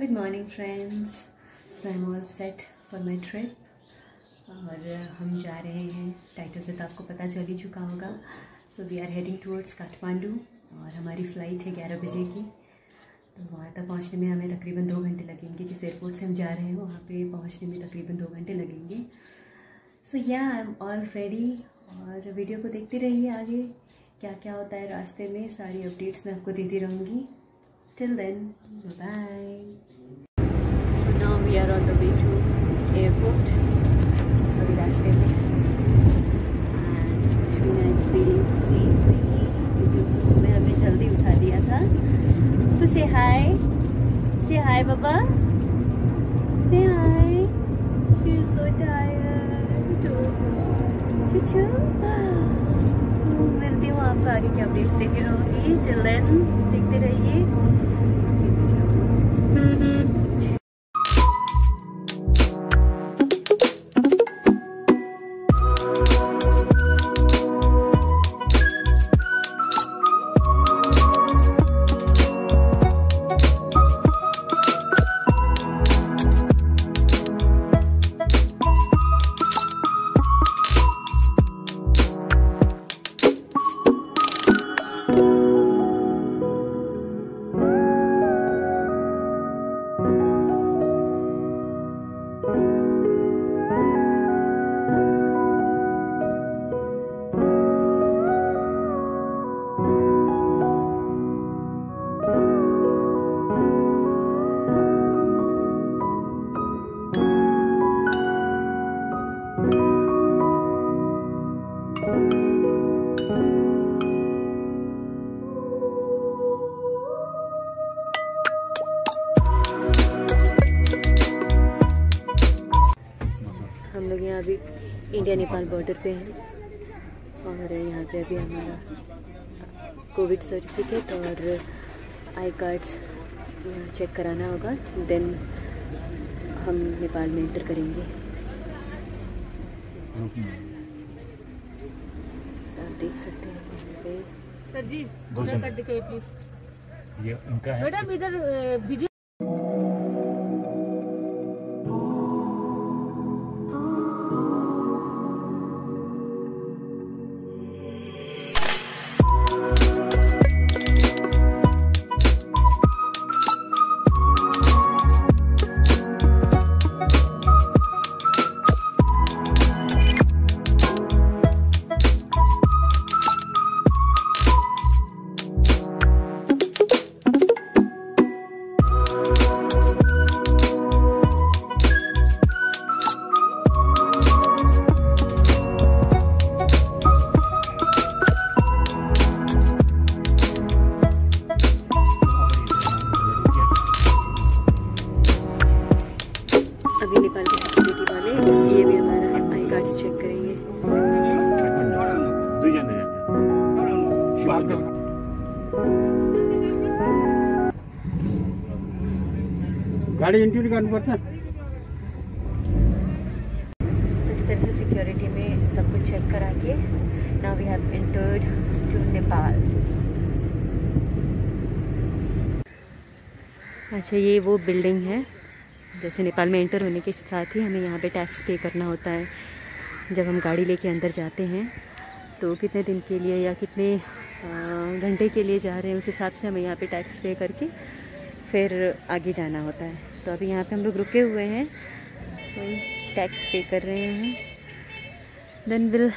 Good friends so I am all set for my trip और हम जा रहे हैं. टाइटल से तो आपको पता चल ही चुका होगा. So we are heading towards Kathmandu और हमारी फ़्लाइट है ग्यारह बजे की. तो वहाँ तक पहुँचने में हमें तकरीबन दो घंटे लगेंगे. जिस एयरपोर्ट से हम जा रहे हैं, वहाँ पे पहुँचने में तकरीबन दो घंटे लगेंगे. So yeah I am all ready और वीडियो को देखते रहिए आगे. क्या क्या होता है रास्ते में, सारी अपडेट्स मैं आपको देती रहूँगी. Till then bye so now we are on the way to airport अभी रास्ते में दिया था। तो hi she is so tired Chuchu मिलती हूँ आपको आगे क्या अपडेट्स देती रहूँगी। जल्द देखते रहिए। इंडिया नेपाल बॉर्डर पे हैं। और यहाँ पे अभी हमारा कोविड सर्टिफिकेट और आई कार्ड्स चेक कराना होगा। देन हम नेपाल में इंटर करेंगे। आप देख सकते हैं सर जी प्लीज़ ये उनका है। मैडम इधर इन्ट्री गर्नुपर्छ तो इस तरह से सिक्योरिटी में सब कुछ चेक करा के now we have entered to Nepal अच्छा ये वो बिल्डिंग है, जैसे नेपाल में एंटर होने के साथ ही हमें यहाँ पे टैक्स पे करना होता है, जब हम गाड़ी लेके अंदर जाते हैं। तो कितने दिन के लिए या कितने घंटे के लिए जा रहे हैं, उस हिसाब से हमें यहाँ पे टैक्स पे करके फिर आगे जाना होता है। तो अभी यहाँ पे हम लोग रुके हुए हैं। तो टैक्स पे कर रहे हैं। Then will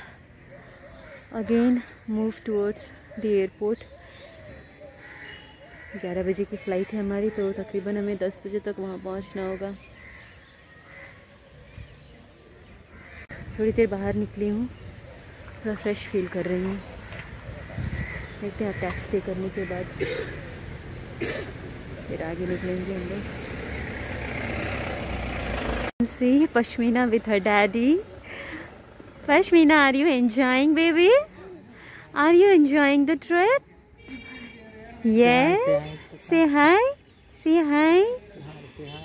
again move towards the airport ग्यारह बजे की फ़्लाइट है हमारी तो तकरीबन हमें दस बजे तक वहाँ पहुँचना होगा। थोड़ी देर बाहर निकली हूँ, थोड़ा फ्रेश फील कर रही हूँ। देखते हैं टैक्स पे करने के बाद फिर आगे निकलेंगे हम लोग। See Pashmina with her daddy. Pashmina, are you enjoying, baby? Are you enjoying the trip? Yes. Say hi. Say hi.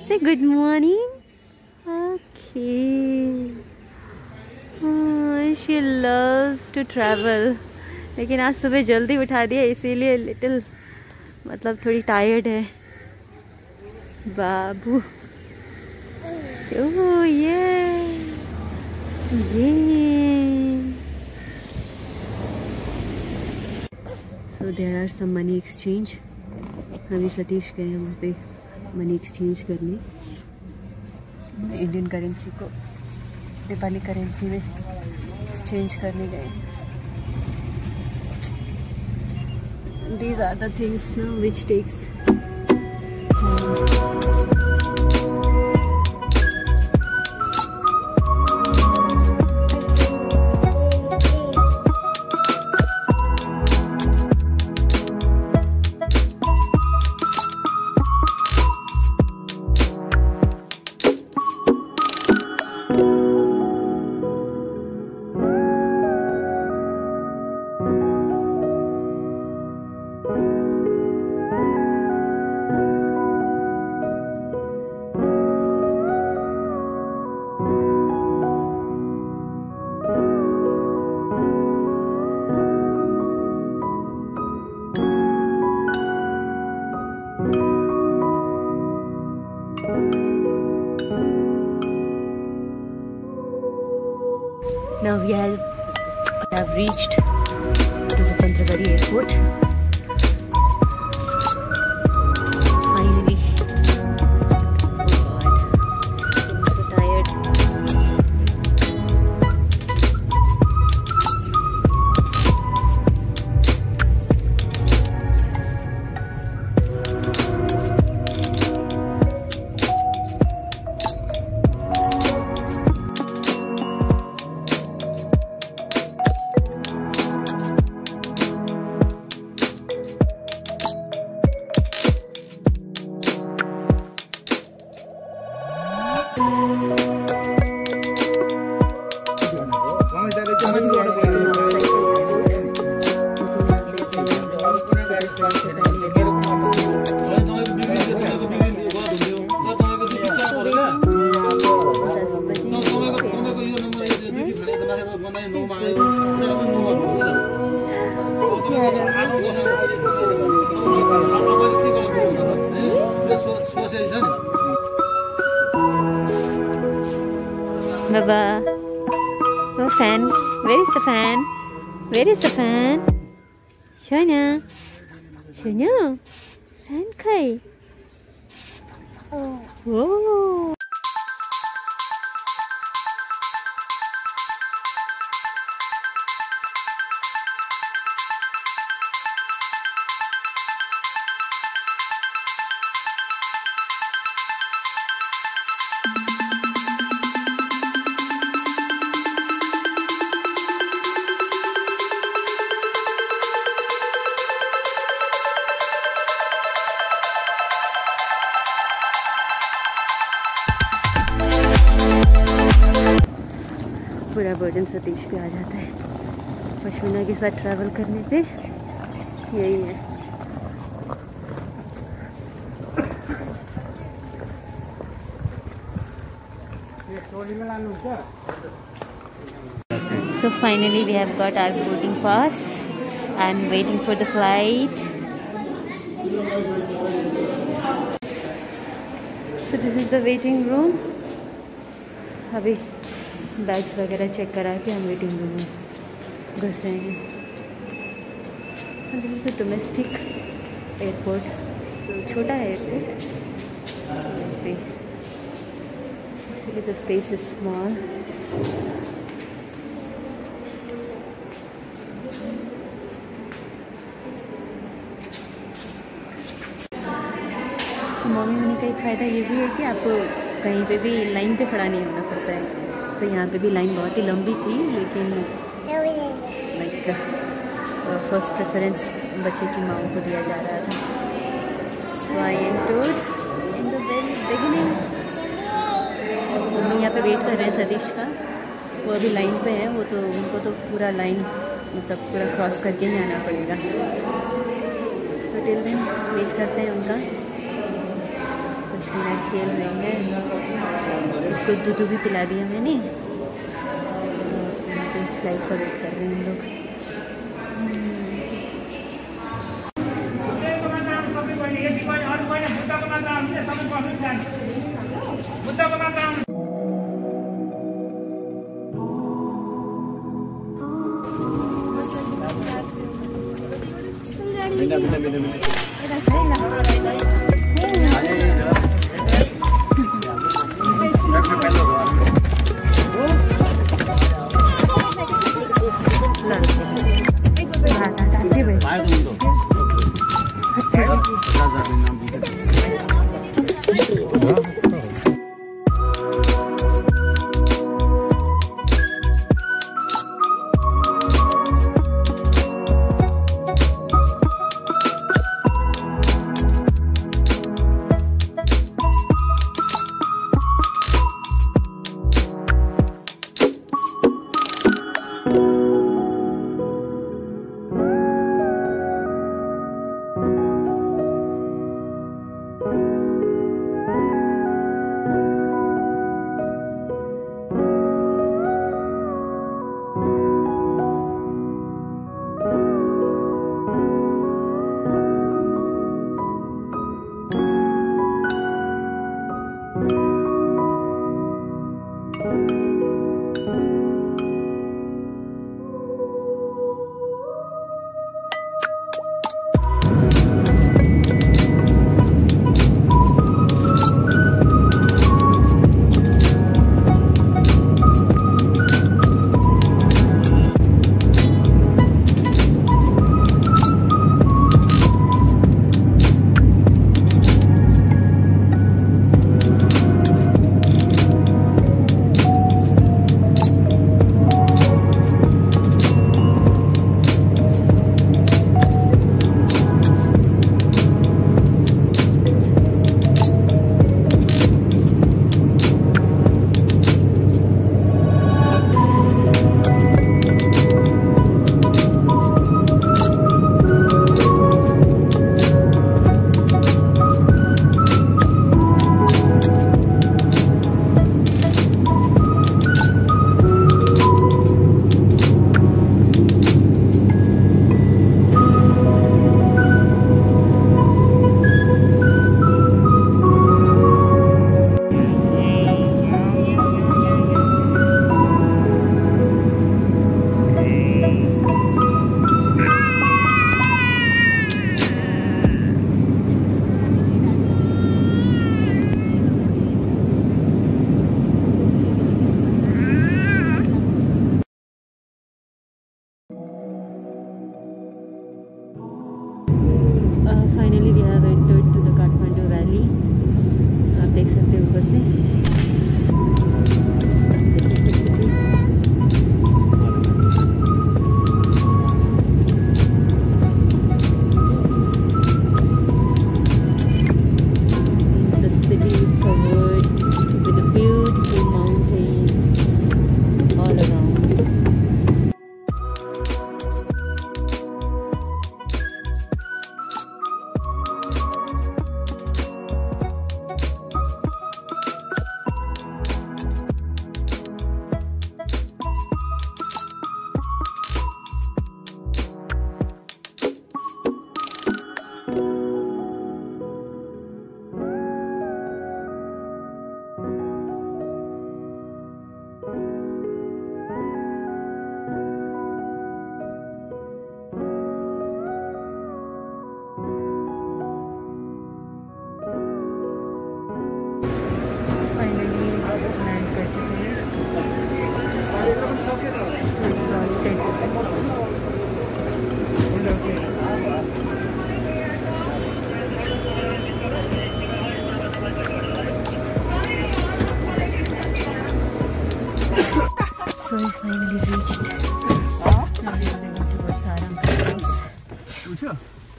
Say good morning. Okay. Oh, she loves to travel. लेकिन आज सुबह जल्दी उठा दिया इसीलिए लिटिल मतलब थोड़ी टायर्ड है बाबू ओह yeah yeah so there are some money exchange अभी सतीश गए हैं वहाँ पे मनी एक्सचेंज करने। इंडियन करेंसी को नेपाली करेंसी में एक्सचेंज करने गए। These are the things now which takes Música भी आ जाता है। पशमीना के साथ ट्रैवल करने पे यही है। So finally we have got our boarding pass and waiting for the flight so this is the waiting room अभी बैग्स वगैरह चेक करा के हम वेटिंग रूम में घुस रहे हैं। दिस इज़ डोमेस्टिक एयरपोर्ट तो छोटा है एयरपोर्ट इसलिए द स्पेस इज़ स्मॉल मम्मी होने का एक फ़ायदा ये भी है कि आपको कहीं पे भी लाइन पे खड़ा नहीं होना पड़ता है। तो यहाँ पे भी लाइन बहुत ही लंबी थी, लेकिन लाइक फ़र्स्ट प्रेफरेंस बच्चे की माओ को दिया जा रहा था। So I entered in the very beginning हम यहाँ पे वेट कर रहे हैं सतीश का। वो अभी लाइन पे है, वो तो उनको तो पूरा लाइन मतलब पूरा क्रॉस करके ही आना पड़ेगा। सो टिल दिन वेट करते हैं उनका। मेरा खेल रही है इसको दूध भी पिला दिया मैंने। तो फ़्लाइट पर वेट कर रहे हैं हम लोग। बिना बिना बिना बिना।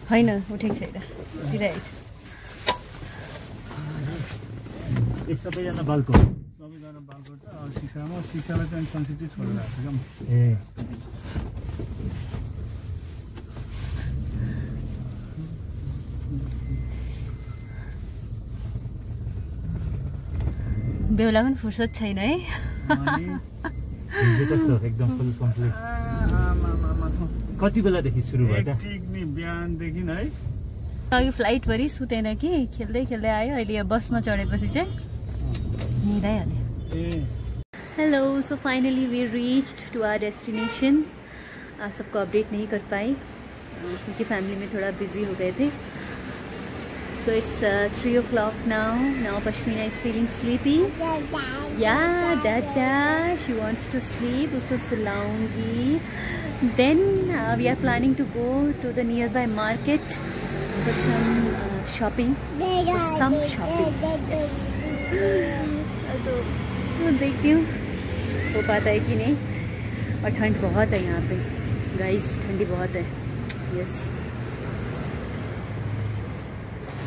होइन उठेको छैन सुतिरहेको छ सबैजना बालको सबैजना बालको छ शिक्षामा शिक्षालाई चाहिँ संस्कृति छोडेर राखेको ए बेहुला पनि फुर्सद छैन है कति बेलादेखि सुरु भयो त बिहानदेखि फ़्लाइट भरी फ्लाइटभरि सुतेन कि खेलते खेलते आयो। अ बस में चढ़े पीछे hello so finally we reach to our destination सबको अपडेट नहीं कर पाई क्योंकि फैमिली में थोड़ा बिज़ी हो गए थे। So it's three o'clock now now Pashmina is feeling sleepy yeah दादा शी वॉन्ट्स टू स्लीप उसको सुलाऊँगी. Then we are planning to go to the nearby market for some shopping some shopping. तो देखती हूँ. हो पाता है कि नहीं? और ठंड बहुत है यहाँ पे. गाइस ठंडी बहुत है. यस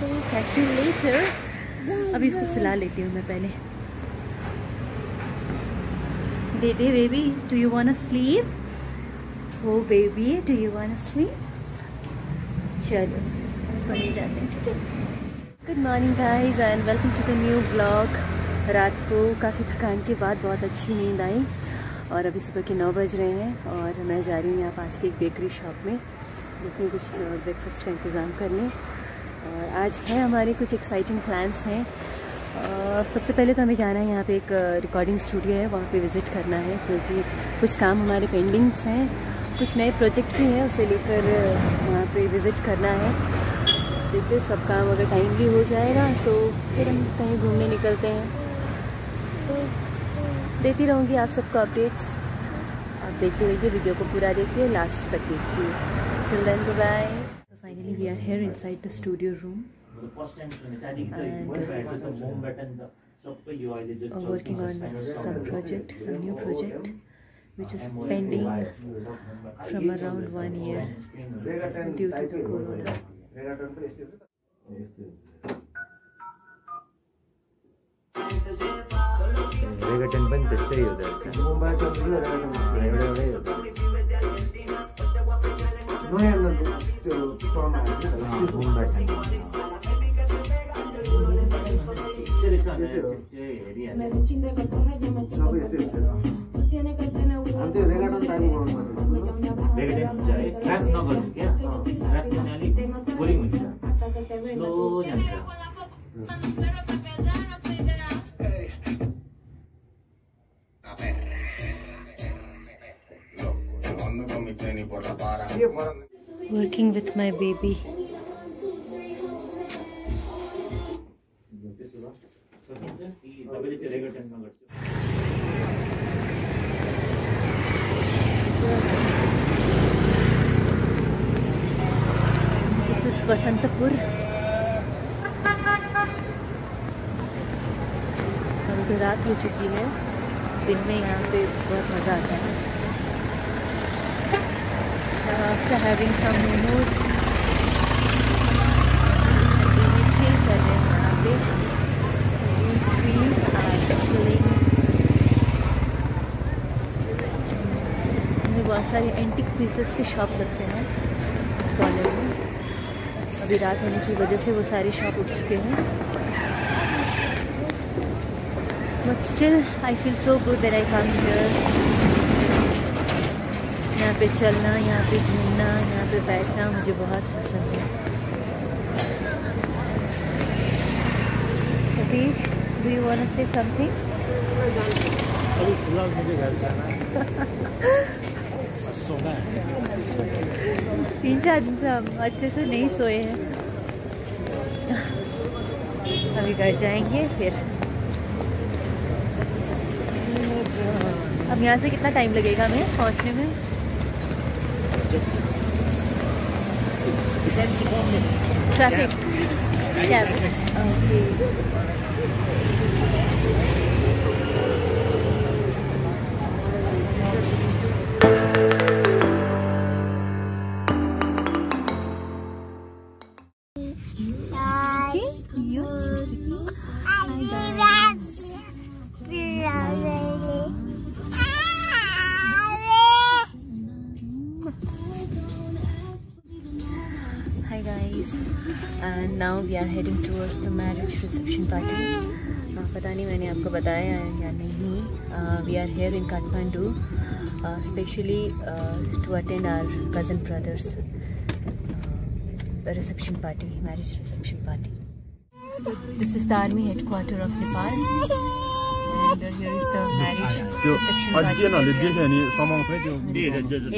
तो यू लेटर अभी इसको सिला लेती हूँ मैं पहले। दे दे baby do you want sleep oh baby do you want sleep चलो सोने जाते हैं, ठीक है? Good morning guys and welcome to the new vlog रात को काफ़ी थकान के बाद बहुत अच्छी नींद आई, और अभी सुबह के नौ बज रहे हैं, और मैं जा रही हूँ यहाँ पास की एक बेकरी शॉप में देखने कुछ ब्रेकफास्ट का इंतज़ाम करने। और आज है हमारे कुछ एक्साइटिंग प्लान्स हैं। सबसे पहले तो हमें जाना है यहाँ पे एक रिकॉर्डिंग स्टूडियो है, वहाँ पे विज़िट करना है, क्योंकि कुछ काम हमारे पेंडिंग्स हैं। कुछ नए प्रोजेक्ट भी हैं, उसे लेकर वहाँ पे विज़िट करना है। देखते सब काम अगर टाइमली हो जाएगा तो फिर हम कहीं घूमने निकलते हैं। तो देती रहूँगी आप सबको अपडेट्स आप देखते रहिए वीडियो को पूरा देखिए लास्ट तक देखिए। Till then bye finally we are here inside the studio room. And uh, working on some project, some new project which is pending from around one. year due to the corona. ಬೇಗ ten ಬಂದು ಬೆಸ್ಟೇ ಇದೆ track ನ ಬರುತ್ತೆ track ಮನೆಯಲ್ಲಿ रेगटन नगर्छु This is Vasantapur. अभी तो रात हो चुकी है। दिन में यहाँ पे बहुत मज़ा आता है। पे We are chilling. हमें बहुत सारे एंटिक पीसेस के शॉप लगते हैं इस कॉर्नर में अभी रात होने की वजह से वो सारे शॉप उठ चुके हैं but still I feel so good that I come here यहाँ पे चलना यहाँ पे घूमना यहाँ पे बैठना मुझे बहुत पसंद है। Satish do you want say something घर जान सोना तीन चार दिन से हम अच्छे से नहीं सोए हैं। अभी घर जाएँगे फिर। अब यहाँ से कितना टाइम लगेगा हमें पहुँचने में? ट्रैफ़िक कैब ओके काठी पता नहीं मैंने आपको बताया या नहीं। We are here in Kathmandu specially to attend our cousin brothers reception party marriage reception party this is the army headquarter of Nepal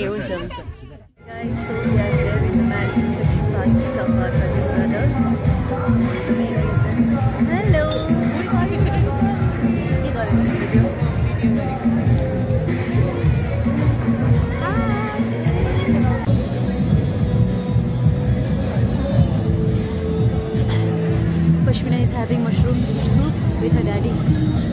हुन्छ हुन्छ with daddy.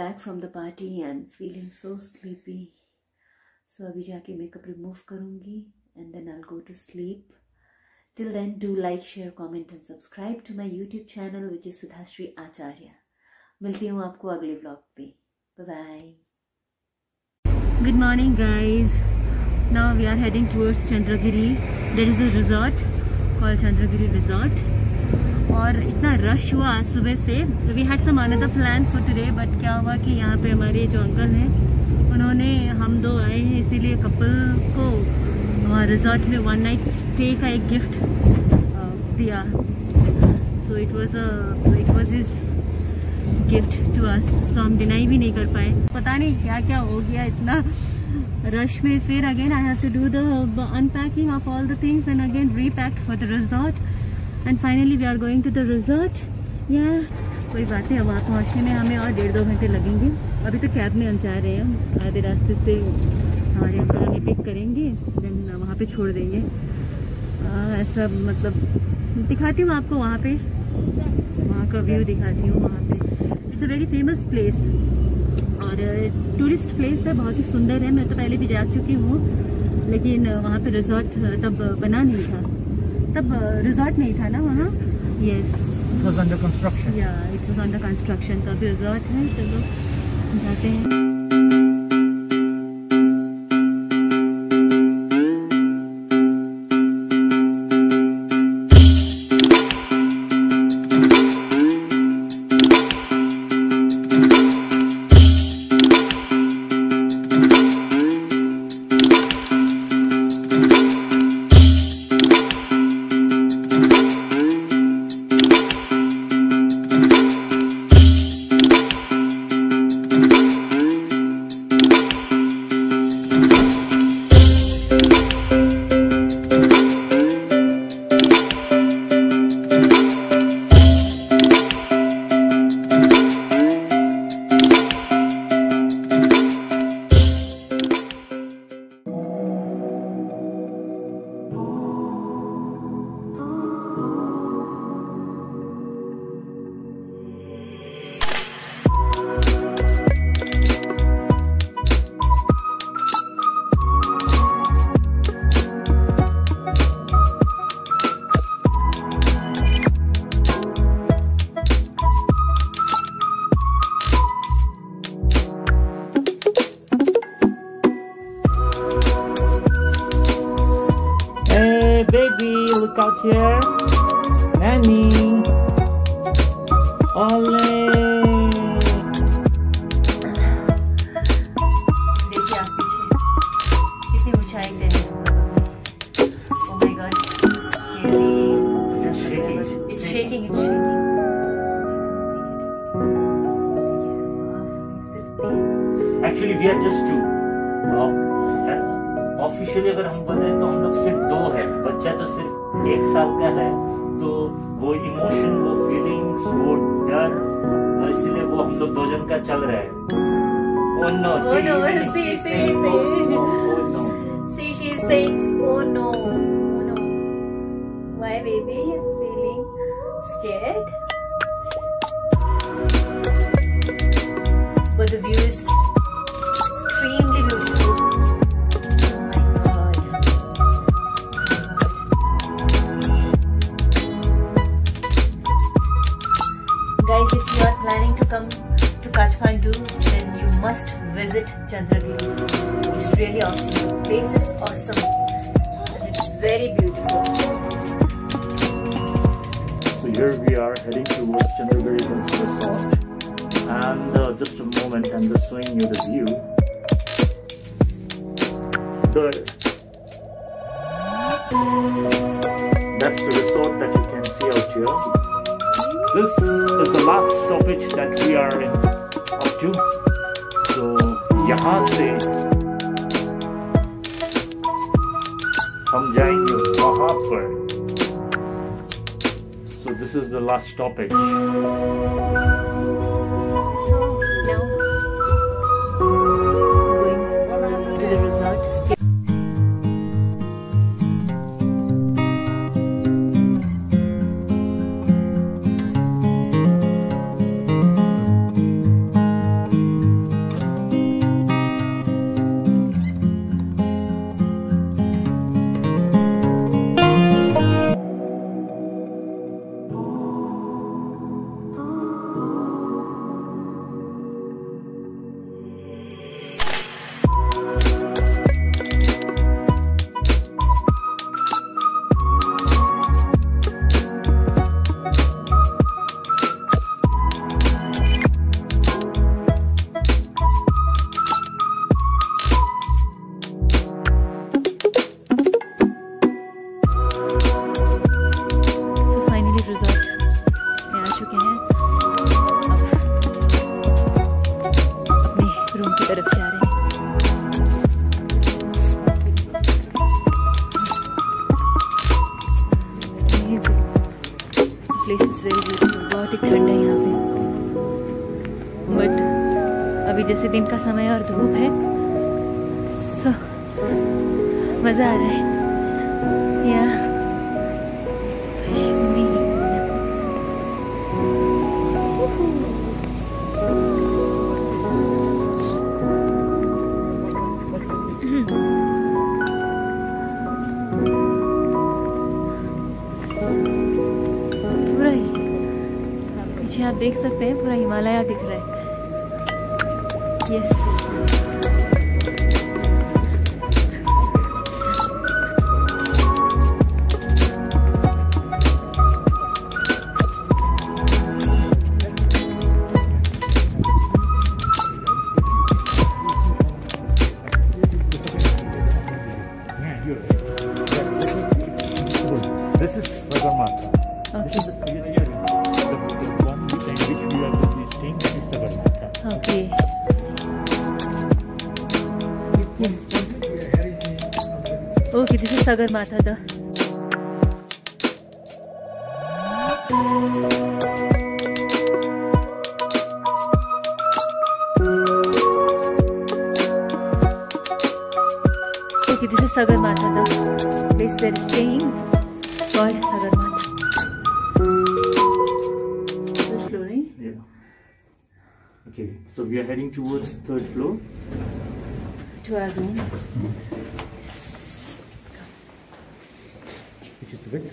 Back from the party and feeling so sleepy so अभी जाके makeup remove करूँगी and then I go to sleep till then do like share comment and subscribe to my YouTube channel which is Sudhashree Acharya मिलती हूँ आपको अगले blog पे. Bye good morning guys now we are heading towards Chandragiri there is a resort call Chandragiri resort और इतना rush हुआ आज सुबह से। तो we had some another plan for today but क्या हुआ कि यहाँ पे हमारे जो अंकल हैं, उन्होंने हम दो आए हैं, इसीलिए कपल को रिजॉर्ट में वन नाइट स्टे का एक गिफ्ट दिया। So it was it was is gift to us so हम डिनाई भी नहीं कर पाए। पता नहीं क्या क्या हो गया इतना रश में। फिर again I have to do the unpacking of all the things and again repacked for the resort and finally we are going to the resort या कोई बात है वहाँ पहुँचने में हमें और डेढ़ दो घंटे लगेंगे। अभी तो कैब में हम जा रहे हैं, आधे रास्ते से हमारे अंकल हमें पिक करेंगे देन वहाँ पे छोड़ देंगे। ऐसा मतलब दिखाती हूँ आपको वहाँ पे। वहाँ का व्यू दिखाती हूँ वहाँ पे। It's a very famous place और टूरिस्ट प्लेस है, बहुत ही सुंदर है। मैं तो पहले भी जा चुकी हूँ, लेकिन वहाँ पे रिजॉर्ट तब बना नहीं था। तब रिजॉर्ट नहीं था ना वहाँ? Yes it was under construction yeah it was under construction तो अभी रिजॉर्ट है चलो जाते हैं। culture, learning, all चल रहा है और धूप है। सो मज़ा आ रहा है। या आप देख सकते हैं, पूरा हिमालय दिख रहा है। Yes Okay, this is Okay, this is Sagarmatha. The place we're staying called Sagarmatha. This is flooring. Yeah. Okay, so we are heading towards third floor. To our room. Direkt.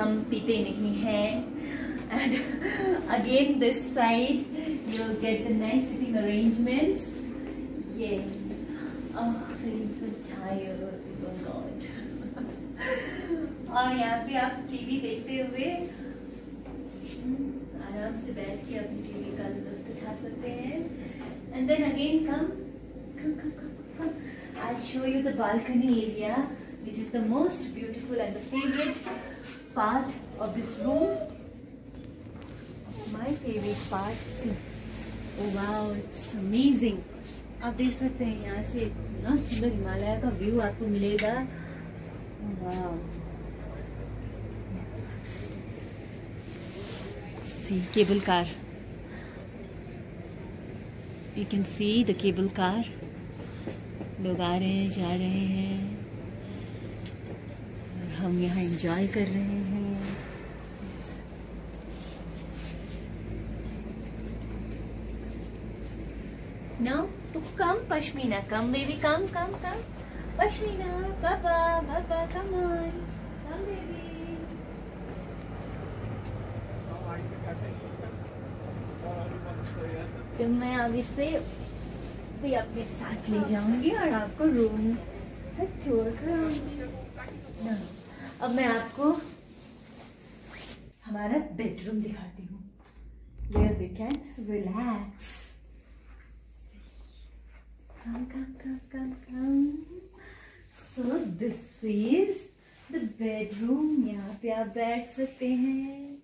हम पीते नहीं हैं। And again this side you get the nice sitting arrangements ये और यहाँ पे आप TV देखते हुए हम्म, आराम से बैठ के अपनी टीवी का लुत्फ उठा सकते हैं। And then again come I'll show you the balcony area, which is the most beautiful and the favorite part of this room my favorite part see oh wow it's amazing आप देख सकते हैं यहाँ से इतना सुंदर हिमालय का व्यू आपको मिलेगा see cable car you can see the cable car लोग आ रहे हैं जा रहे हैं हम यहाँ इंजॉय कर रहे हैं। Now to come, Pashmina, come baby come come come. Pashmina, पापा पापा कम ऑन कम बेबी तो मैं अब इसे भी अपने साथ ले जाऊँगी और आपको रूम छोड़ कर आऊँगी। अब मैं आपको हमारा बेडरूम दिखाती हूँ। This is the bedroom. यहाँ पे आप बैठ सकते हैं।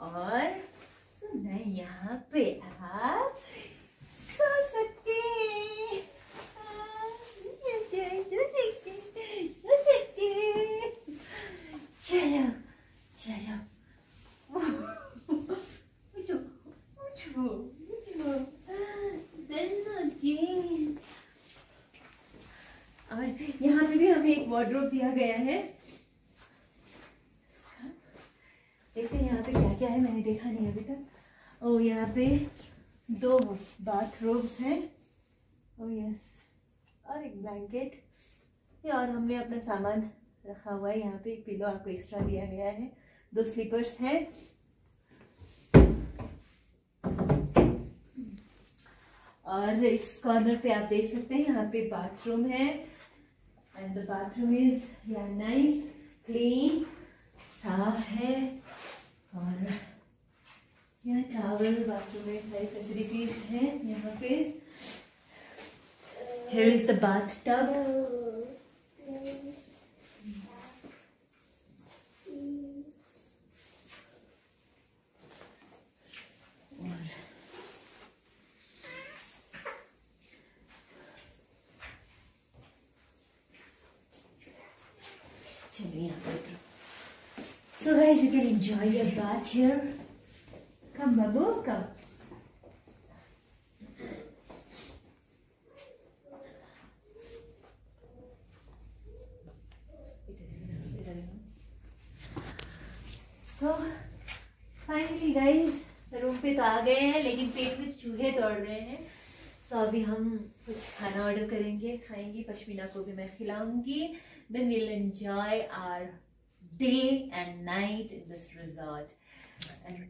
और सुना यहाँ पे आप सो सकते हैं। हाँ, सो सकते सो सकते हैं। Again. और यहाँ पे भी हमें एक वार्डरोब दिया गया है। देखते हैं यहाँ पे क्या क्या है, मैंने देखा नहीं अभी तक। ओ यहाँ पे दो बाथरोब्स हैं। ओ यस और एक ब्लैंकेट और हमने अपना सामान रखा हुआ है। यहाँ पे एक पिलो आपको एक्स्ट्रा दिया गया है। दो स्लीपर्स हैं। और इस कॉर्नर पे आप देख सकते हैं, यहाँ पे बाथरूम है। And the bathroom is yeah nice clean साफ़ है। और यहाँ चावल बाथरूम में सारी फैसिलिटीज़ हैं यहाँ पे। Here is the bathtub. और चलिए यहाँ पर So guys, you can enjoy your bath here. Come, Babu, come. So, finally guys room पे तो आ गए हैं लेकिन पेट में चूहे दौड़ रहे हैं सो अभी हम कुछ खाना ऑर्डर करेंगे खाएँगे पश्मीना को भी मैं खिलाऊँगी then we'll enjoy our day and night in this resort. And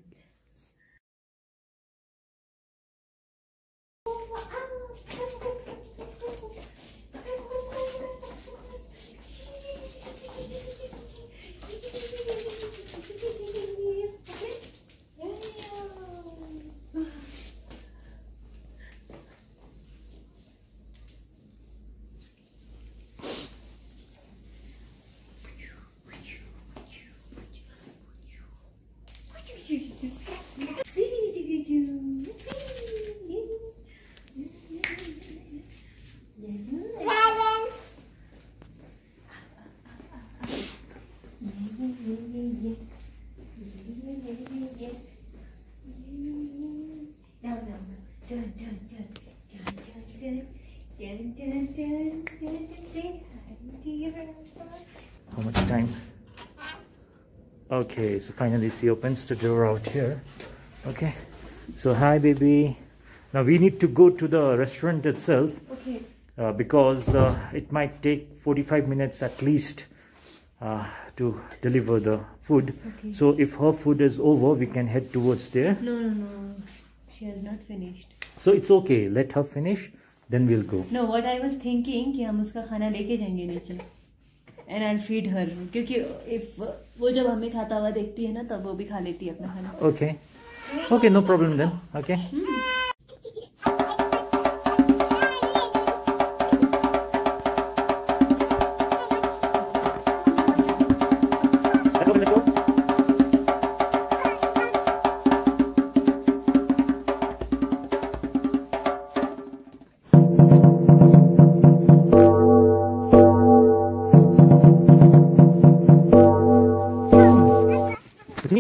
Okay, so finally she opens the door out here. Okay, so hi baby. Now we need to go to the restaurant itself okay, uh, because uh, it might take 45 minutes at least uh, to deliver the food. Okay. So if her food is over, we can head towards there. no, no, no. She has not finished. So it's okay. Let her finish, then we'll go. No, what I was thinking कि हम उसका खाना लेके जाएंगे नीचे And I feed her क्योंकि if वो जब हमें खाता हुआ देखती है ना तब वो भी खा लेती है अपना खाना। Okay okay no problem then Okay.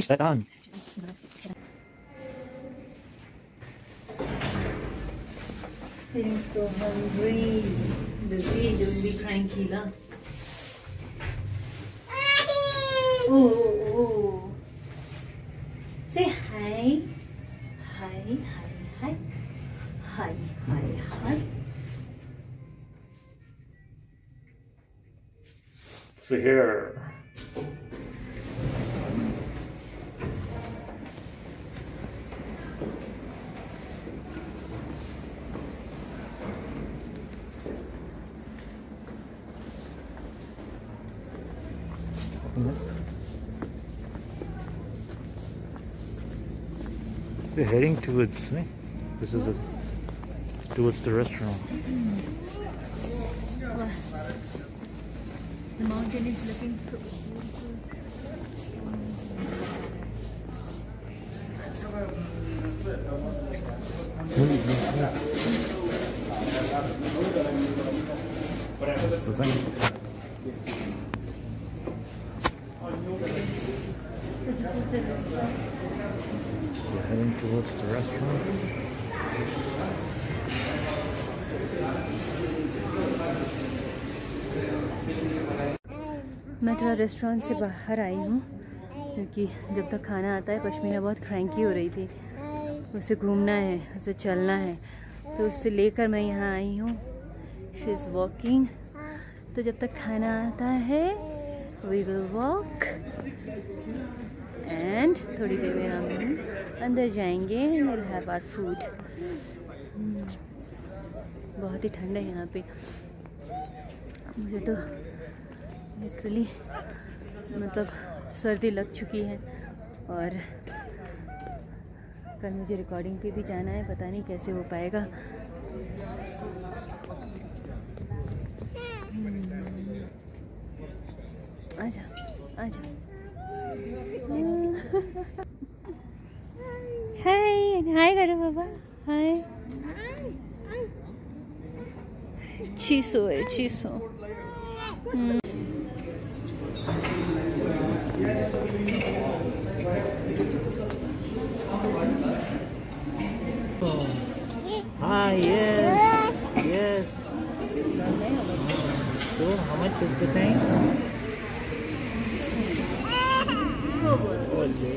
Finish that on. Feeling so hungry. Baby, don't be cranky, lah. Oh, oh, oh. Say hi. Hi, hi, hi. Hi, hi, hi. So here, towards. eh? This is the towards the restaurant. The mountain is looking so मैं थोड़ा restaurant से बाहर आई हूँ, क्योंकि जब तक खाना आता है, पश्मीना बहुत क्रैंकी हो रही थी। उसे घूमना है, उसे चलना है। तो उससे लेकर मैं यहाँ आई हूँ। शी इज़ वॉकिंग तो जब तक खाना आता है वी विल वॉक एंड थोड़ी देर में हम अंदर जाएँगे विल हैव आवर फ़ूड बहुत ही ठंड है यहाँ पे। मुझे तो लिटरली मतलब सर्दी लग चुकी है और कल मुझे रिकॉर्डिंग पे भी जाना है, पता नहीं कैसे हो पाएगा। आजा आजा। हाय हाय करो बाबा हाय चीसो है चीसो Ah, yes, yes. So, how much is the thing?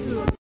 So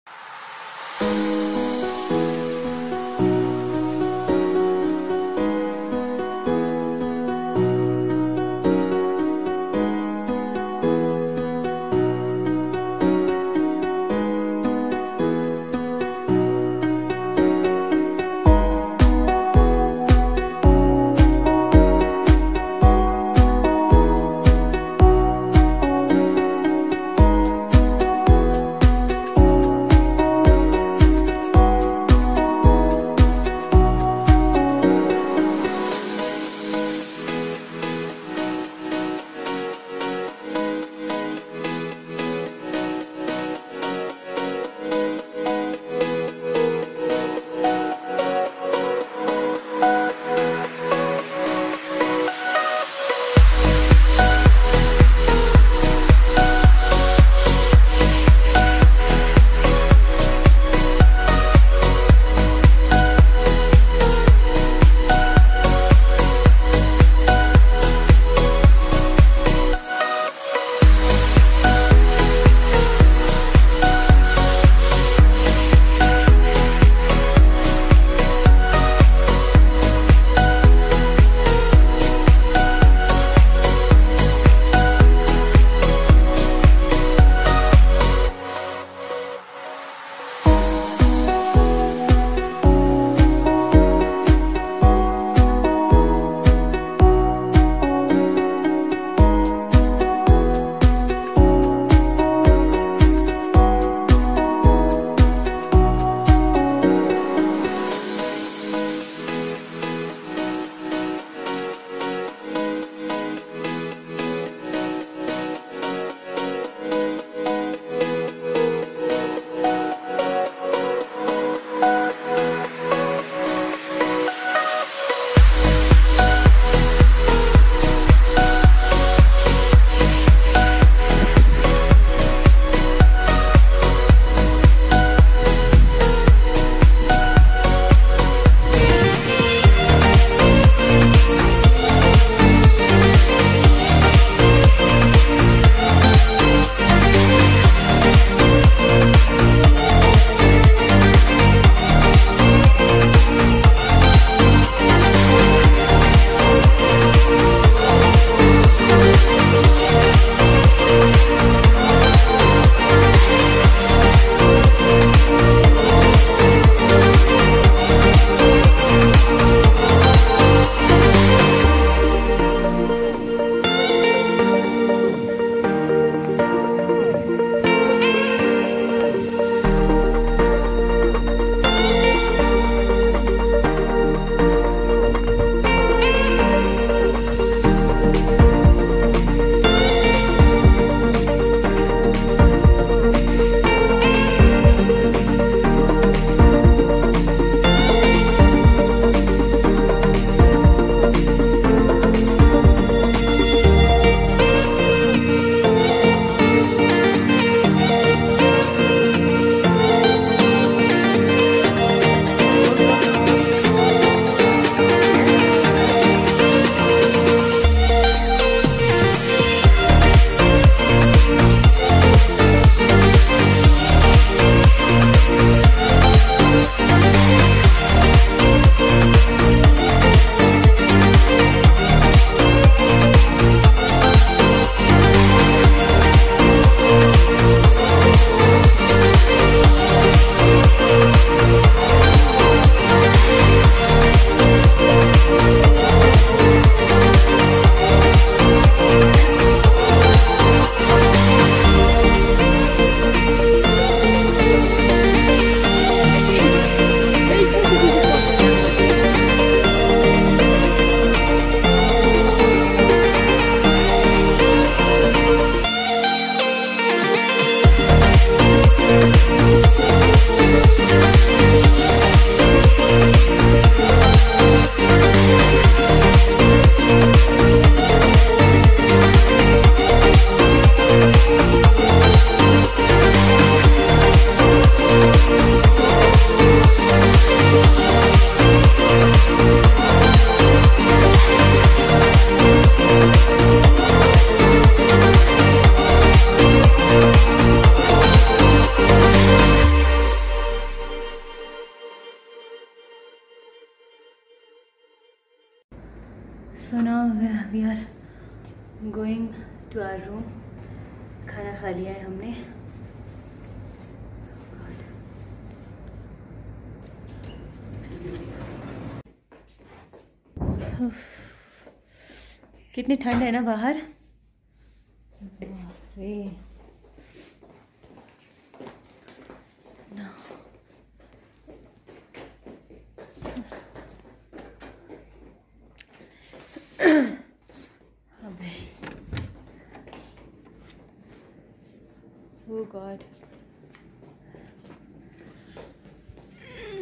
Oh God.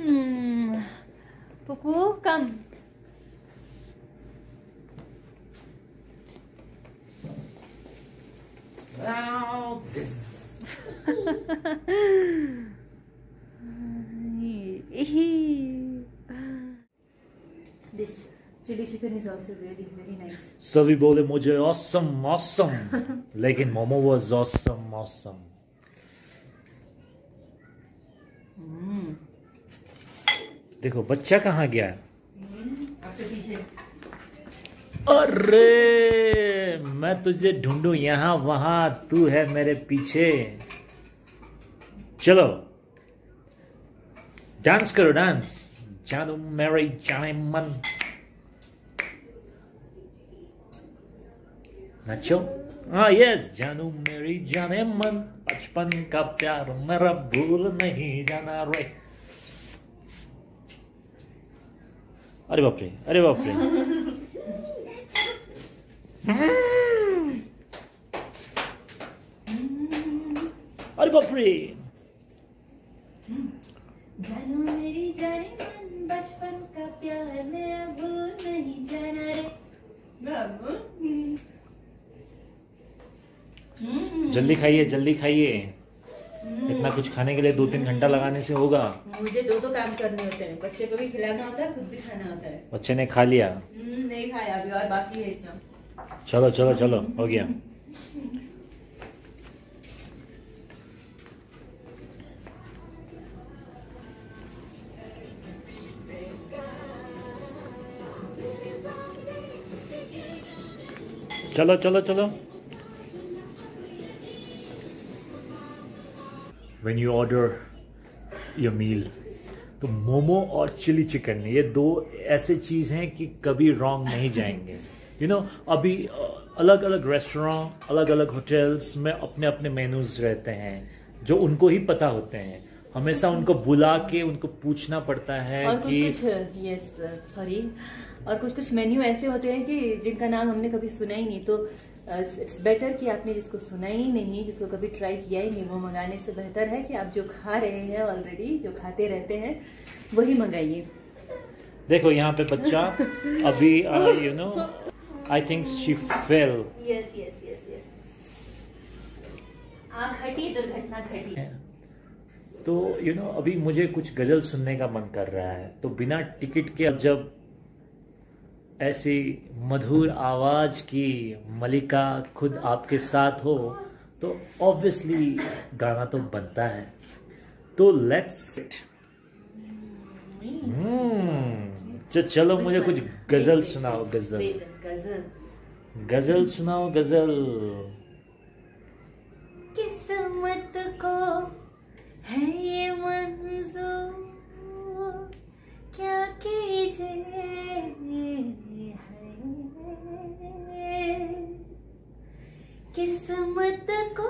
Mm. Puku, come. this chili chicken is also really very nice. सभी बोले मुझे awesome awesome लेकिन मोमो was awesome awesome देखो, बच्चा कहाँ गया? पीछे अरे, मैं तुझे ढूंढू, यहाँ वहाँ तू है मेरे पीछे। चलो डांस करो डांस जानू मेरे जाने मन। नाचो। हाँ यस जानू मेरी जाने मन। बचपन का प्यार मेरा भूल नहीं जाना रे। अरे बाप रे अरे बाप रे अरे बाप रे जानू मेरी जाने मन बचपन का प्यार मेरा भूल नहीं जाना रे। बाबू जल्दी खाइए जल्दी खाइए। इतना कुछ खाने के लिए दो तीन घंटा लगाने से होगा। मुझे दो दो काम करने होते हैं। बच्चे को भी खिलाना होता है खुद भी खाना होता है। बच्चे ने खा लिया। हम्म, नहीं खाया अभी और बाकी है इतना चलो चलो चलो हो गया। चलो चलो चलो। When you order your meal तो मोमो और चिली चिकन ये दो ऐसे चीज़ हैं कि कभी रॉन्ग नहीं जाएँगे। यू नो अभी अलग अलग रेस्टोरेंट अलग अलग होटल्स में अपने अपने मेनूज रहते हैं जो उनको ही पता होते हैं। हमेशा उनको बुला के उनको पूछना पड़ता है और कुछ कि कुछ यस सॉरी और कुछ कुछ मेन्यू ऐसे होते हैं कि जिनका नाम हमने कभी सुना ही नहीं तो इट्स बेटर कि आपने जिसको सुना ही नहीं जिसको कभी ट्राई किया ही नहीं वो मंगाने से बेहतर है कि आप जो खा रहे हैं ऑलरेडी जो खाते रहते हैं वही मंगाइए। देखो यहाँ पे बच्चा अभी you know I think she fell yes yes yes yes आँख हटी दुर्घटना घटी। तो यू you नो know, अभी मुझे कुछ गज़ल सुनने का मन कर रहा है। तो बिना टिकट के जब ऐसी मधुर आवाज़ की मलिका खुद आपके साथ हो तो ऑब्वियसली गाना तो बनता है। तो लेट्स हम्म चलो मुझे कुछ गज़ल सुनाओ, गज़ल। गज़ल सुनाओ, गज़ल। किस्मत को है ये मंजूर। क्या कीजिए? किस्मत को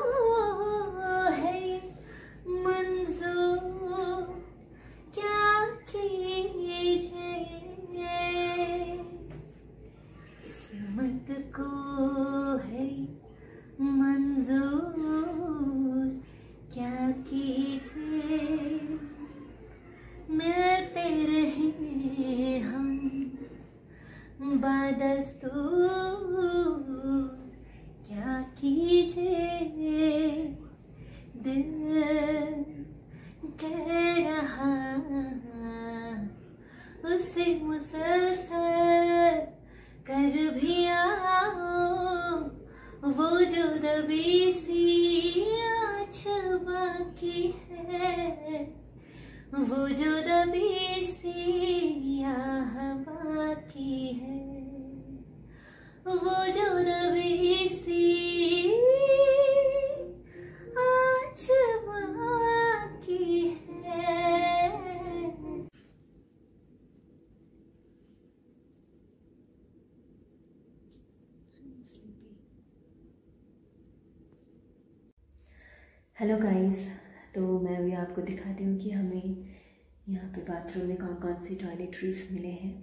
टॉयलेटरीज मिले हैं।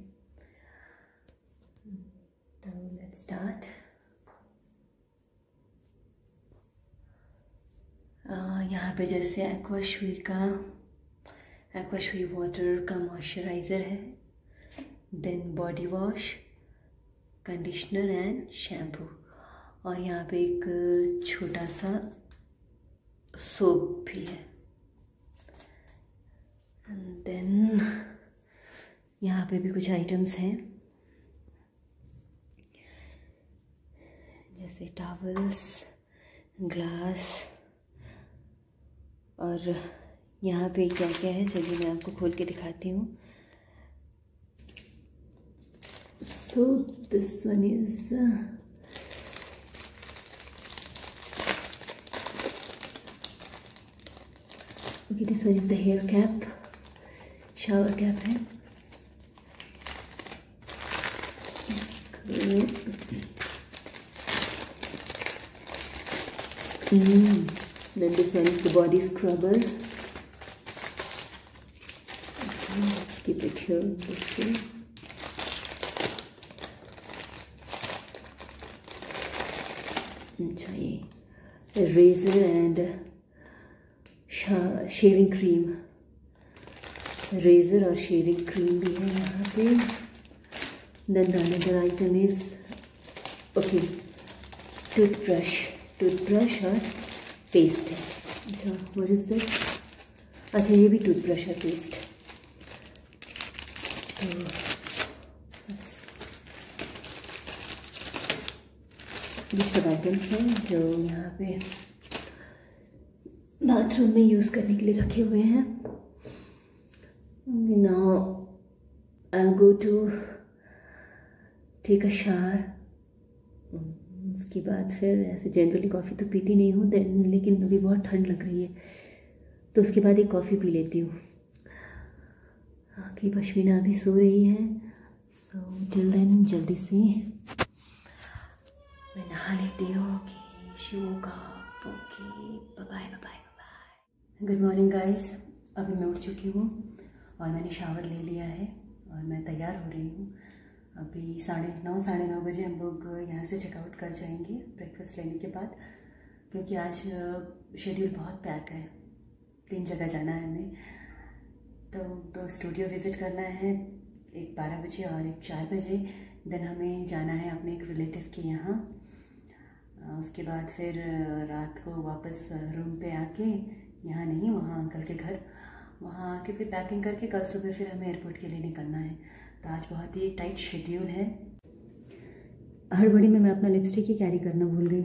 तो लेट्स स्टार्ट यहाँ पे जैसे एक्वाशुई का एक्वाशुई वाटर का मॉइस्चराइज़र है। Then body wash conditioner and shampoo और यहाँ पे एक छोटा सा सोप भी है देन यहाँ पे भी कुछ आइटम्स हैं। जैसे टॉवल्स ग्लास और यहाँ पे क्या क्या है चलिए मैं आपको खोल के दिखाती हूँ। So this one is Okay, this one is the hair cap, shower cap है। Mm. Then this one is the body scrubber. Okay, let's keep it here. This way. अच्छा ये razor and shaving cream razor और shaving cream भी है यहाँ पे The another item is okay toothbrush toothbrush और paste है अच्छा व्हाट इज़ दिस अच्छा ये भी टूथब्रश और पेस्ट तो बस। ये सब आइटम्स हैं जो यहाँ पे बाथरूम में यूज़ करने के लिए रखे हुए हैं। Now I go to take a shower उसके बाद फिर ऐसे जनरली कॉफ़ी तो पीती नहीं हूँ देन लेकिन अभी बहुत ठंड लग रही है तो उसके बाद एक कॉफ़ी पी लेती हूँ। कि पश्मीना अभी सो रही है सो टिल देन जल्दी से मैं नहा लेती हूँ कि शिवों का okay bye bye bye good morning guys अभी मैं उठ चुकी हूँ और मैंने शावर ले लिया है और मैं तैयार हो रही हूँ। अभी साढ़े नौ साढ़े नौ बजे हम लोग यहाँ से चेकआउट कर जाएँगे ब्रेकफास्ट लेने के बाद, क्योंकि आज शेड्यूल बहुत पैक है। तीन जगह जाना है हमें। तो तो स्टूडियो विज़िट करना है एक बारह बजे और एक चार बजे। देन हमें जाना है अपने एक रिलेटिव के यहाँ। उसके बाद फिर रात को वापस रूम पे आके यहाँ नहीं, वहाँ अंकल के घर। वहाँ आके फिर पैकिंग करके कल सुबह फिर हमें एयरपोर्ट के लिए निकलना है। तो आज बहुत ही टाइट शेड्यूल है। हड़बड़ी में मैं अपना लिपस्टिक ही कैरी करना भूल गई।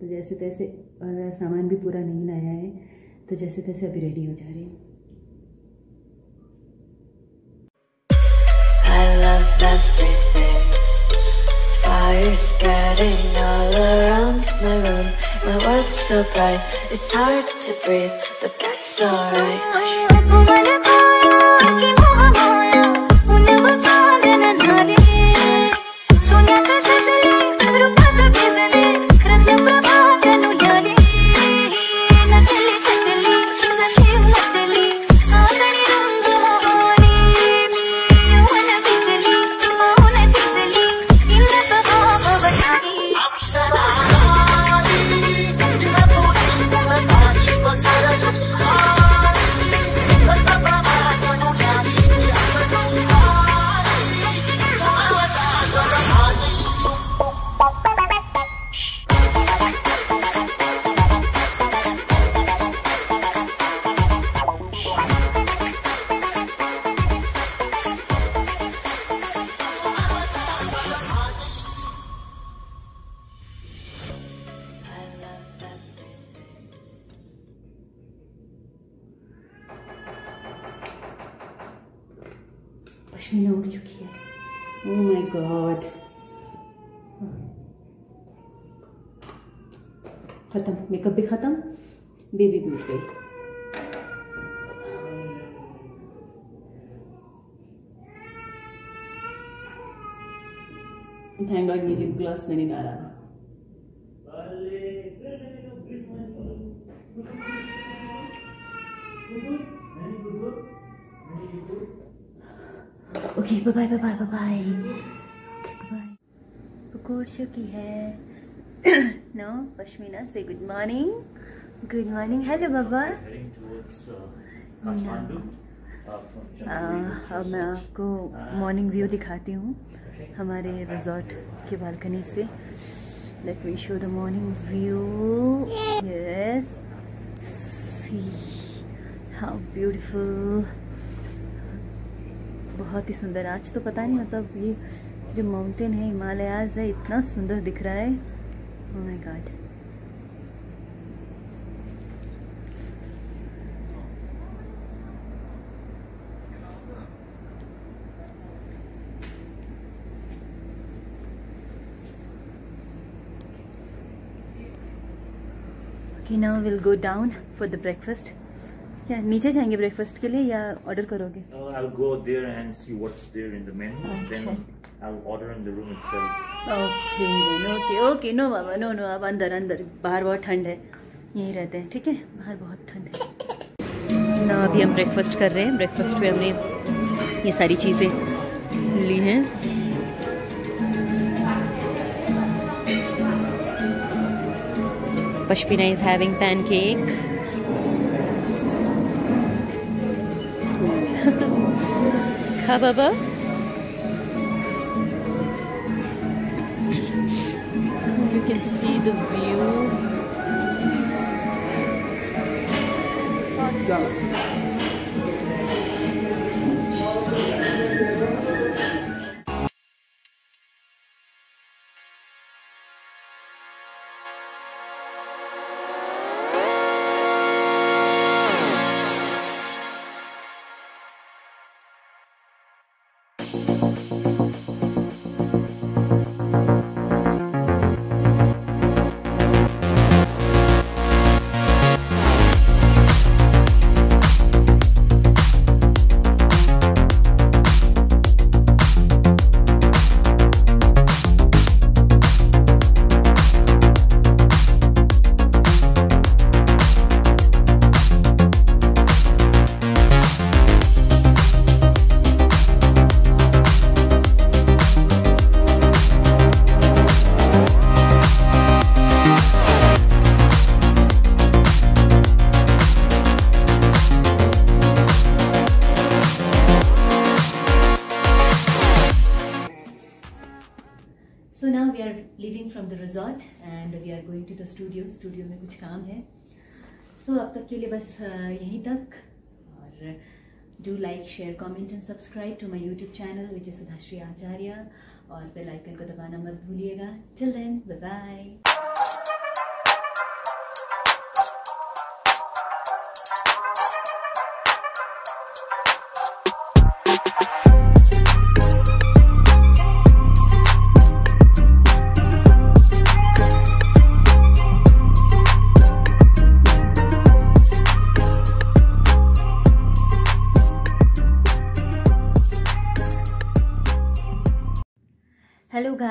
तो जैसे तैसे, और सामान भी पूरा नहीं लाया है तो जैसे तैसे अभी रेडी हो जा रही हूँ। मेकअप भी ख़त्म? बेबी भी उठ गई। थैंक गॉड ये लिप ग्लॉस मैंने डाला okay bye bye bye bye bye bye पकोड़ चुकी है से good morning good morning hello बाबा heading towards uh, Kathmandu. Uh, Chandigarh. अब मैं आपको मॉर्निंग व्यू दिखाती हूँ हमारे रिजॉर्ट के बालकनी से. Let me show the morning view yes see how beautiful बहुत ही सुंदर. आज तो पता नहीं मतलब ये जो माउंटेन है हिमालयाज है इतना सुंदर दिख रहा है. ओह my God okay now will go down for the breakfast क्या नीचे जाएँगे ब्रेकफास्ट के लिए या ऑर्डर करोगे? Uh, I'll go there and see what's there in the menu. I'll order in the room itself. Okay okay okay no Baba no no अब अंदर अंदर। बाहर बहुत ठंड है। यहीं रहते हैं, ठीक है? बाहर बहुत ठंड है। ना, अभी हम ब्रेकफास्ट कर रहे हैं। ब्रेकफास्ट पे हमने ये सारी चीज़ें ली हैं। Pashmina is having pancake. Kha can see the view. It's not good. Studio studio में कुछ काम है। सो so, अब तक के लिए बस यहीं तक। और do like share comment and subscribe to my YouTube channel Vijay Sudhashree Acharya और बेलाइकन को दबाना मत भूलिएगा। Till then bye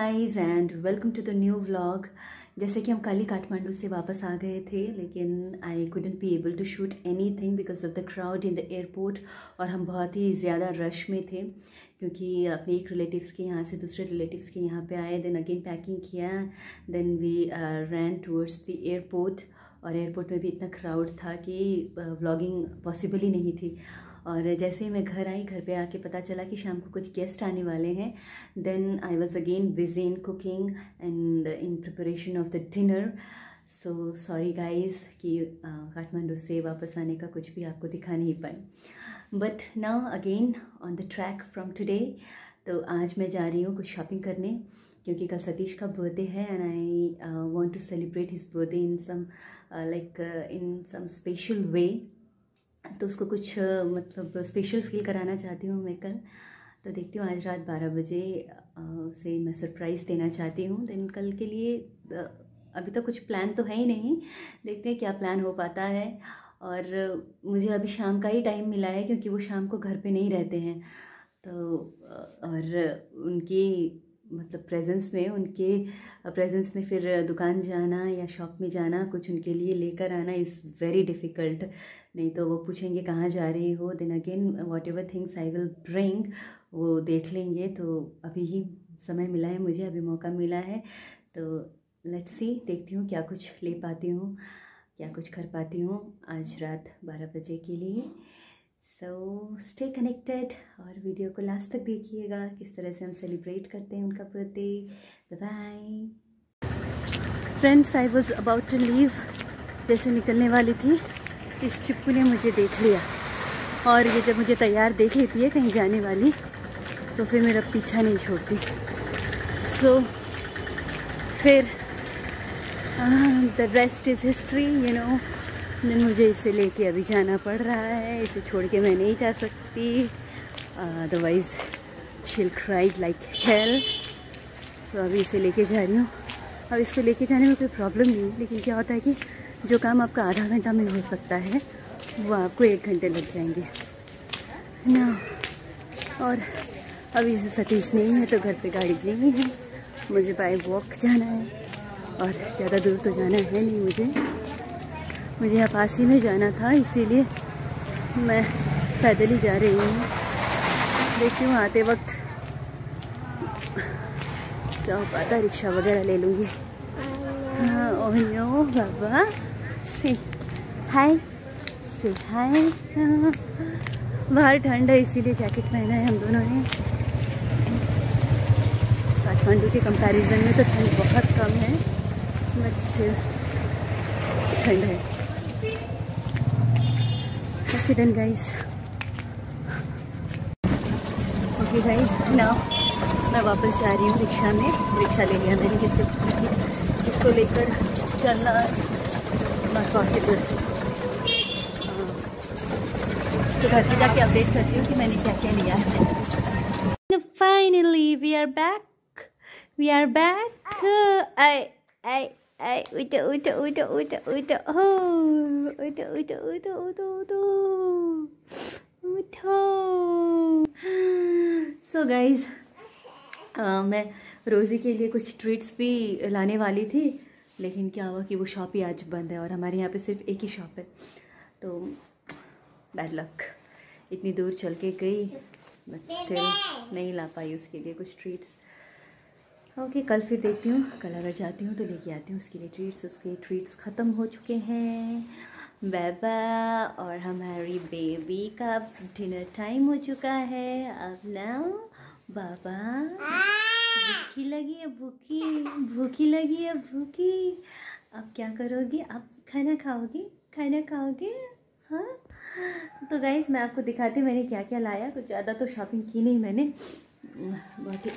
guys and welcome to the new vlog जैसे कि हम कल ही काठमांडू से वापस आ गए थे, लेकिन I couldn't be able to shoot anything because of the crowd in the airport और हम बहुत ही ज़्यादा रश में थे, क्योंकि अपने एक रिलेटिव्स के यहाँ से दूसरे रिलेटिव्स के यहाँ पे आए देन अगेन पैकिंग किया then we ran towards the airport और एयरपोर्ट में भी इतना क्राउड था कि व्लॉगिंग पॉसिबल ही नहीं थी। और जैसे ही मैं घर आई, घर पे आके पता चला कि शाम को कुछ गेस्ट आने वाले हैं then I was again busy in cooking and in preparation of the dinner so sorry guys कि काठमांडू से वापस आने का कुछ भी आपको दिखा नहीं पाए but now again on the track from today तो आज मैं जा रही हूँ कुछ शॉपिंग करने, क्योंकि कल सतीश का बर्थडे है and I want to celebrate his birthday in some like in some special way तो उसको कुछ मतलब स्पेशल फील कराना चाहती हूँ मैं कल। तो देखती हूँ आज रात बारह बजे उसे मैं सरप्राइज़ देना चाहती हूँ। देन कल के लिए अभी तो कुछ प्लान तो है ही नहीं। देखते हैं क्या प्लान हो पाता है। और मुझे अभी शाम का ही टाइम मिला है क्योंकि वो शाम को घर पे नहीं रहते हैं। तो और उनकी मतलब प्रेजेंस में, उनके प्रेजेंस में फिर दुकान जाना या शॉप में जाना, कुछ उनके लिए लेकर आना इज़ वेरी डिफ़िकल्ट नहीं तो वो पूछेंगे कहाँ जा रही हो? Then again whatever things I will bring वो देख लेंगे। तो अभी ही समय मिला है मुझे, अभी मौका मिला है। तो लेट्स सी देखती हूँ क्या कुछ ले पाती हूँ, क्या कुछ कर पाती हूँ आज रात बारह बजे के लिए। सो स्टे कनेक्टेड और वीडियो को लास्ट तक देखिएगा। किस तरह से हम सेलिब्रेट करते हैं उनका birthday bye friends I was about to leave जैसे निकलने वाली थी। इस चिप्कू ने मुझे देख लिया। और ये जब मुझे तैयार देख लेती है कहीं जाने वाली तो फिर मेरा पीछा नहीं छोड़ती। सो so, फिर the rest is history you know then मुझे इसे लेके अभी जाना पड़ रहा है। इसे छोड़ के मैं नहीं जा सकती। अदरवाइज़ शिल क्राइड लाइक हेल सो अभी इसे लेके जा रही हूँ। अब इसको लेके जाने में कोई प्रॉब्लम नहीं, लेकिन क्या होता है कि जो काम आपका आधा घंटा में हो सकता है, वो आपको एक घंटे लग जाएँगे। ना। और अभी से सतीश नहीं है तो घर पे गाड़ी नहीं है। मुझे बाय वॉक जाना है। और ज़्यादा दूर तो जाना है नहीं मुझे। मुझे यहाँ पास ही में जाना था, इसीलिए मैं पैदल ही जा रही हूँ। देखती हूँ आते वक्त क्या हो पाता, रिक्शा वगैरह ले लूँगी। हाँ ओह नो बाबा, से, हाय से, हाय। बाहर ठंड है, इसीलिए जैकेट पहना है हम दोनों ने। काठमांडू के कंपैरिजन में तो ठंड बहुत कम है बट स्टिल ठंड है। Okay then guys okay guys ना मैं वापस जा रही हूँ रिक्शा में। रिक्शा ले लिया मैंने किसको इसको लेकर चलना नॉट पॉसिबल तो घर पे जाके अपडेट करती हूँ कि मैंने क्या क्या लिया है। Finally we are back we are back I I उठो उठो सो गाइज़ मैं रोज़ी के लिए कुछ ट्रीट्स भी लाने वाली थी लेकिन क्या हुआ कि वो शॉप ही आज बंद है और हमारे यहाँ पे सिर्फ़ एक ही शॉप है। तो बैड लक इतनी दूर चल के गई बट स्टिल नहीं ला पाई उसके लिए कुछ ट्रीट्स ओके, कल फिर देखती हूँ। कल अगर जाती हूँ तो लेके आती हूँ उसके लिए ट्रीट्स उसके ट्रीट्स ख़त्म हो चुके हैं। बाबा और हमारी बेबी का डिनर टाइम हो चुका है। अब नाउ बाबा, भूखी लगी है, भूखी भूखी लगी है, भूखी। अब क्या करोगी? अब खाना खाओगी? खाना खाओगे? हाँ? तो गाइज़ मैं आपको दिखाती मैंने क्या क्या लाया। कुछ ज़्यादा तो शॉपिंग की नहीं मैंने। बहुत ही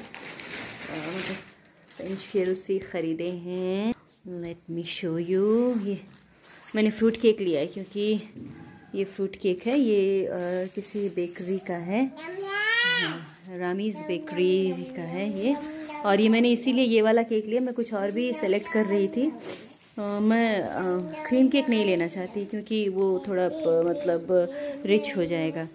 पेंशिल से ख़रीदे हैं। लेट मी शो यू ये मैंने फ्रूट केक लिया है क्योंकि ये फ्रूट केक है। ये आ, किसी बेकरी का है। रामीज़ बेकरी का है ये। और ये मैंने इसीलिए ये वाला केक लिया। मैं कुछ और भी सेलेक्ट कर रही थी। आ, मैं आ, क्रीम केक नहीं लेना चाहती क्योंकि वो थोड़ा मतलब रिच हो जाएगा।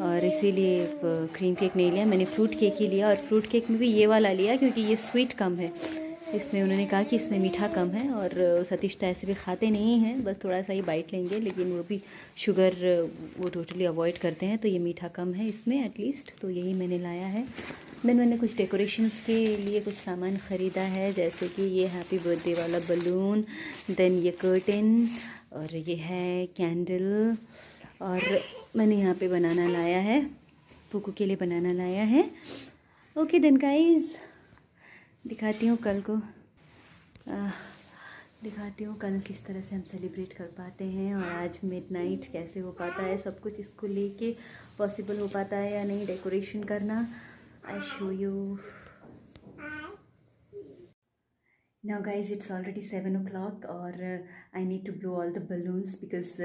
और इसीलिए क्रीम केक नहीं लिया, मैंने फ्रूट केक ही लिया और फ्रूट केक में भी ये वाला लिया क्योंकि ये स्वीट कम है। इसमें उन्होंने कहा कि इसमें मीठा कम है और सतीश तो ऐसे भी खाते नहीं हैं, बस थोड़ा सा ही बाइट लेंगे, लेकिन वो भी शुगर वो टोटली अवॉइड करते हैं तो ये मीठा कम है इसमें एटलीस्ट तो यही मैंने लाया है। देन मैंने कुछ डेकोरेशंस के लिए कुछ सामान ख़रीदा है, जैसे कि ये हैप्पी बर्थडे वाला बलून देन ये कर्टन और ये है कैंडल और मैंने यहाँ पे बनाना लाया है। पुकू के लिए बनाना लाया है। ओके देन गाइस दिखाती हूँ कल को। आ, दिखाती हूँ कल किस तरह से हम सेलिब्रेट कर पाते हैं और आज मिडनाइट कैसे हो पाता है सब कुछ इसको लेके पॉसिबल हो पाता है या नहीं डेकोरेशन करना। I show you now, guys, it's already seven o'clock और I need to blow all the balloons because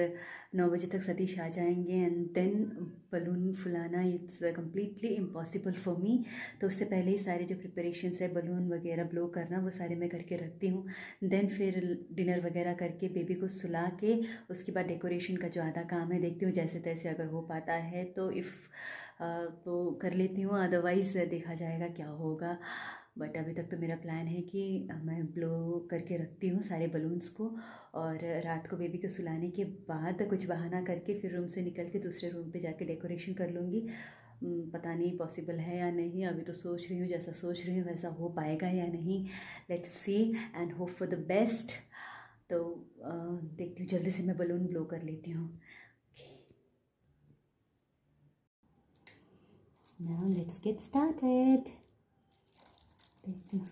नौ बजे तक सतीश आ जाएँगे and then balloon फुलाना it's completely impossible for me तो उससे पहले ही सारे जो प्रिपरेशंस है बलून वगैरह ब्लो करना, वो सारे मैं करके रखती हूँ. देन फिर डिनर वगैरह करके बेबी को सुला के, उसके बाद डेकोरेशन का जो आधा काम है, देखती हूँ जैसे तैसे अगर हो पाता है तो इफ़ तो कर लेती हूँ अदरवाइज़ देखा जाएगा क्या होगा. बट अभी तक तो मेरा प्लान है कि मैं ब्लो करके रखती हूँ सारे बलून्स को और रात को बेबी को सुलाने के बाद कुछ बहाना करके फिर रूम से निकल के दूसरे रूम पे जाके डेकोरेशन कर लूँगी। पता नहीं पॉसिबल है या नहीं, अभी तो सोच रही हूँ जैसा सोच रही हूँ वैसा हो पाएगा या नहीं। Let's see and hope for the best तो देखती हूँ, जल्दी से मैं बलून ब्लो कर लेती हूँ। Now let's get started. देखती हूँ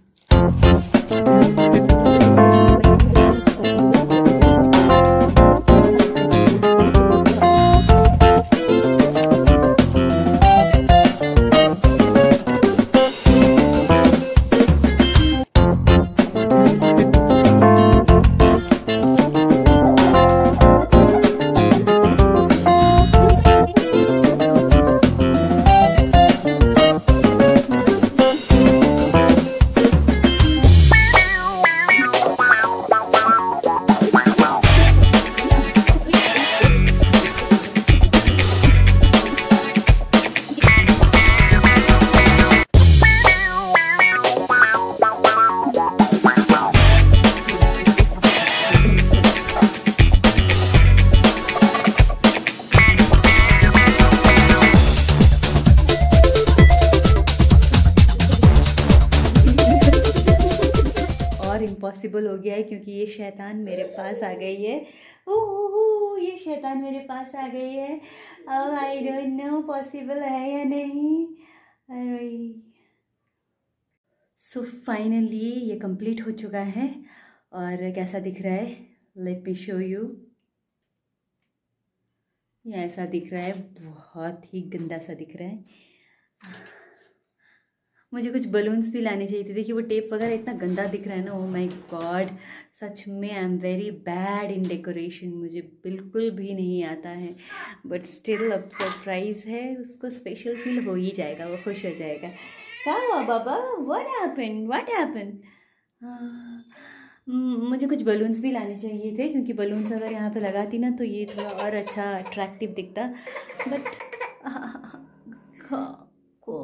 इम्पॉसिबल हो गया है क्योंकि ये शैतान मेरे पास आ गई है। ओह, ये शैतान मेरे पास आ गई है। अब आई डोंट नो पॉसिबल है या नहीं? अरे। सो फाइनली ये कंप्लीट हो चुका है और कैसा दिख रहा है? लेट मी शो यू ये ऐसा दिख रहा है, बहुत ही गंदा सा दिख रहा है। मुझे कुछ बलून्स भी लाने चाहिए थे। देखिए, वो टेप वगैरह इतना गंदा दिख रहा है ना ओ माय गॉड सच में I am very bad in decoration मुझे बिल्कुल भी नहीं आता है। बट स्टिल अब सरप्राइज़ है, उसको स्पेशल फील हो ही जाएगा, वो खुश हो जाएगा। क्या हुआ बाबा व्हाट हैपन व्हाट हैपन मुझे कुछ बलून्स भी लाने चाहिए थे, क्योंकि बलून्स अगर यहाँ पे लगाती ना तो ये थोड़ा और अच्छा अट्रैक्टिव दिखता। बट को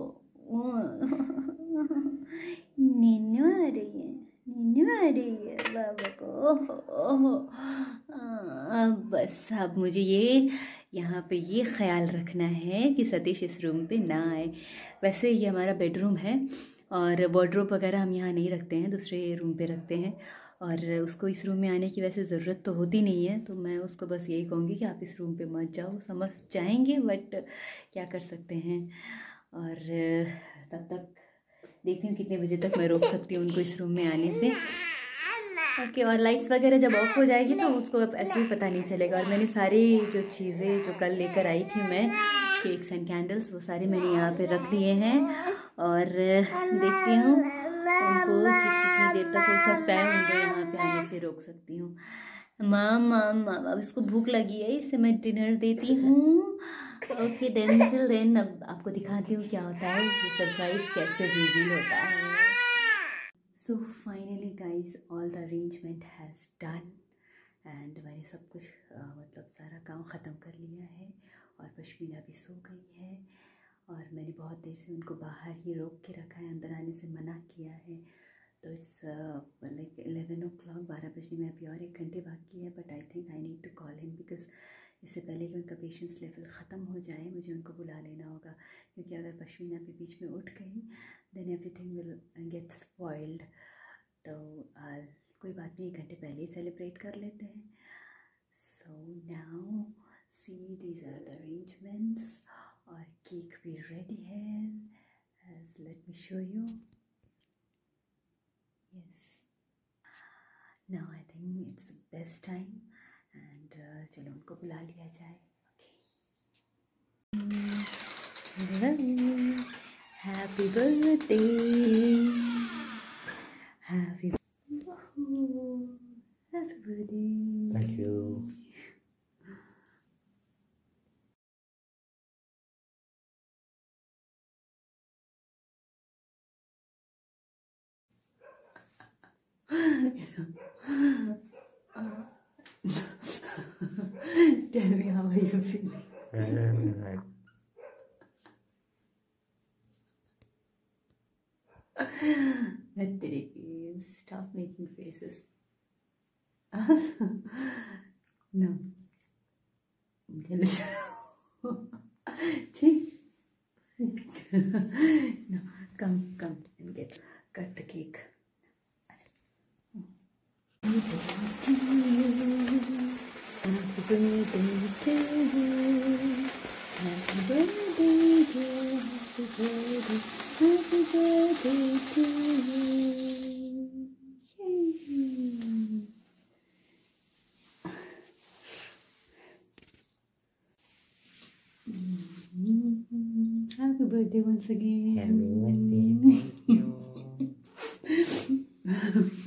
आ रही है आ रही है बाबा को ओहो ओहो बस अब मुझे ये यहाँ पे ये ख्याल रखना है कि सतीश इस रूम पे ना आए वैसे ये हमारा बेडरूम है और वार्ड्रोब वगैरह हम यहाँ नहीं रखते हैं दूसरे रूम पे रखते हैं और उसको इस रूम में आने की वैसे ज़रूरत तो होती नहीं है तो मैं उसको बस यही कहूँगी कि आप इस रूम पे मत जाओ समझ जाएँगे बट क्या कर सकते हैं और, तब तक देखती हूँ कितने बजे तक मैं रोक सकती हूँ उनको इस रूम में आने से। ओके, और लाइट्स वगैरह जब ऑफ़ हो जाएगी तो उसको अब ऐसे ही पता नहीं चलेगा। और मैंने सारी जो चीज़ें जो कल लेकर आई थी मैं केक्स एंड कैंडल्स वो सारे मैंने यहाँ पे रख लिए हैं। और देखती हूँ उनको कितनी देर तक हो सकता है उनको यहाँ पे आने से रोक सकती हूँ। माम माम माम अब इसको भूख लगी है इसे मैं डिनर देती हूँ। ओके देन टिल देन अब आपको दिखाती हूँ क्या होता है ये सरप्राइज़ कैसे रिवील होता है। So finally guys all the arrangement has done and मैंने सब कुछ अ, मतलब सारा काम ख़त्म कर लिया है और पश्मीना भी सो गई है और मैंने बहुत देर से उनको बाहर ही रोक के रखा है अंदर आने से मना किया है। तो it's like eleven o'clock बारह बजने में अभी और एक घंटे बाकी है but I think I need to call him because इससे पहले कि उनका पेशेंस लेवल ख़त्म हो जाए मुझे उनको बुला लेना होगा। क्योंकि अगर पश्मीना भी बीच में उठ गई then everything will get spoiled तो uh, कोई बात नहीं एक घंटे पहले ही सेलिब्रेट कर लेते हैं। So now see these are the arrangements और केक भी रेडी है let me show you yes now I think it's best time चलो उनको बुला लिया जाए okay happy birthday happy happy birthday thank you Tell me how are you feeling? तेरे stop making faces. No. No come come and get cut the cake Happy birthday to you. Happy birthday to you. Happy birthday. Happy birthday to you. Yay. Happy birthday once again. Happy birthday, thank you.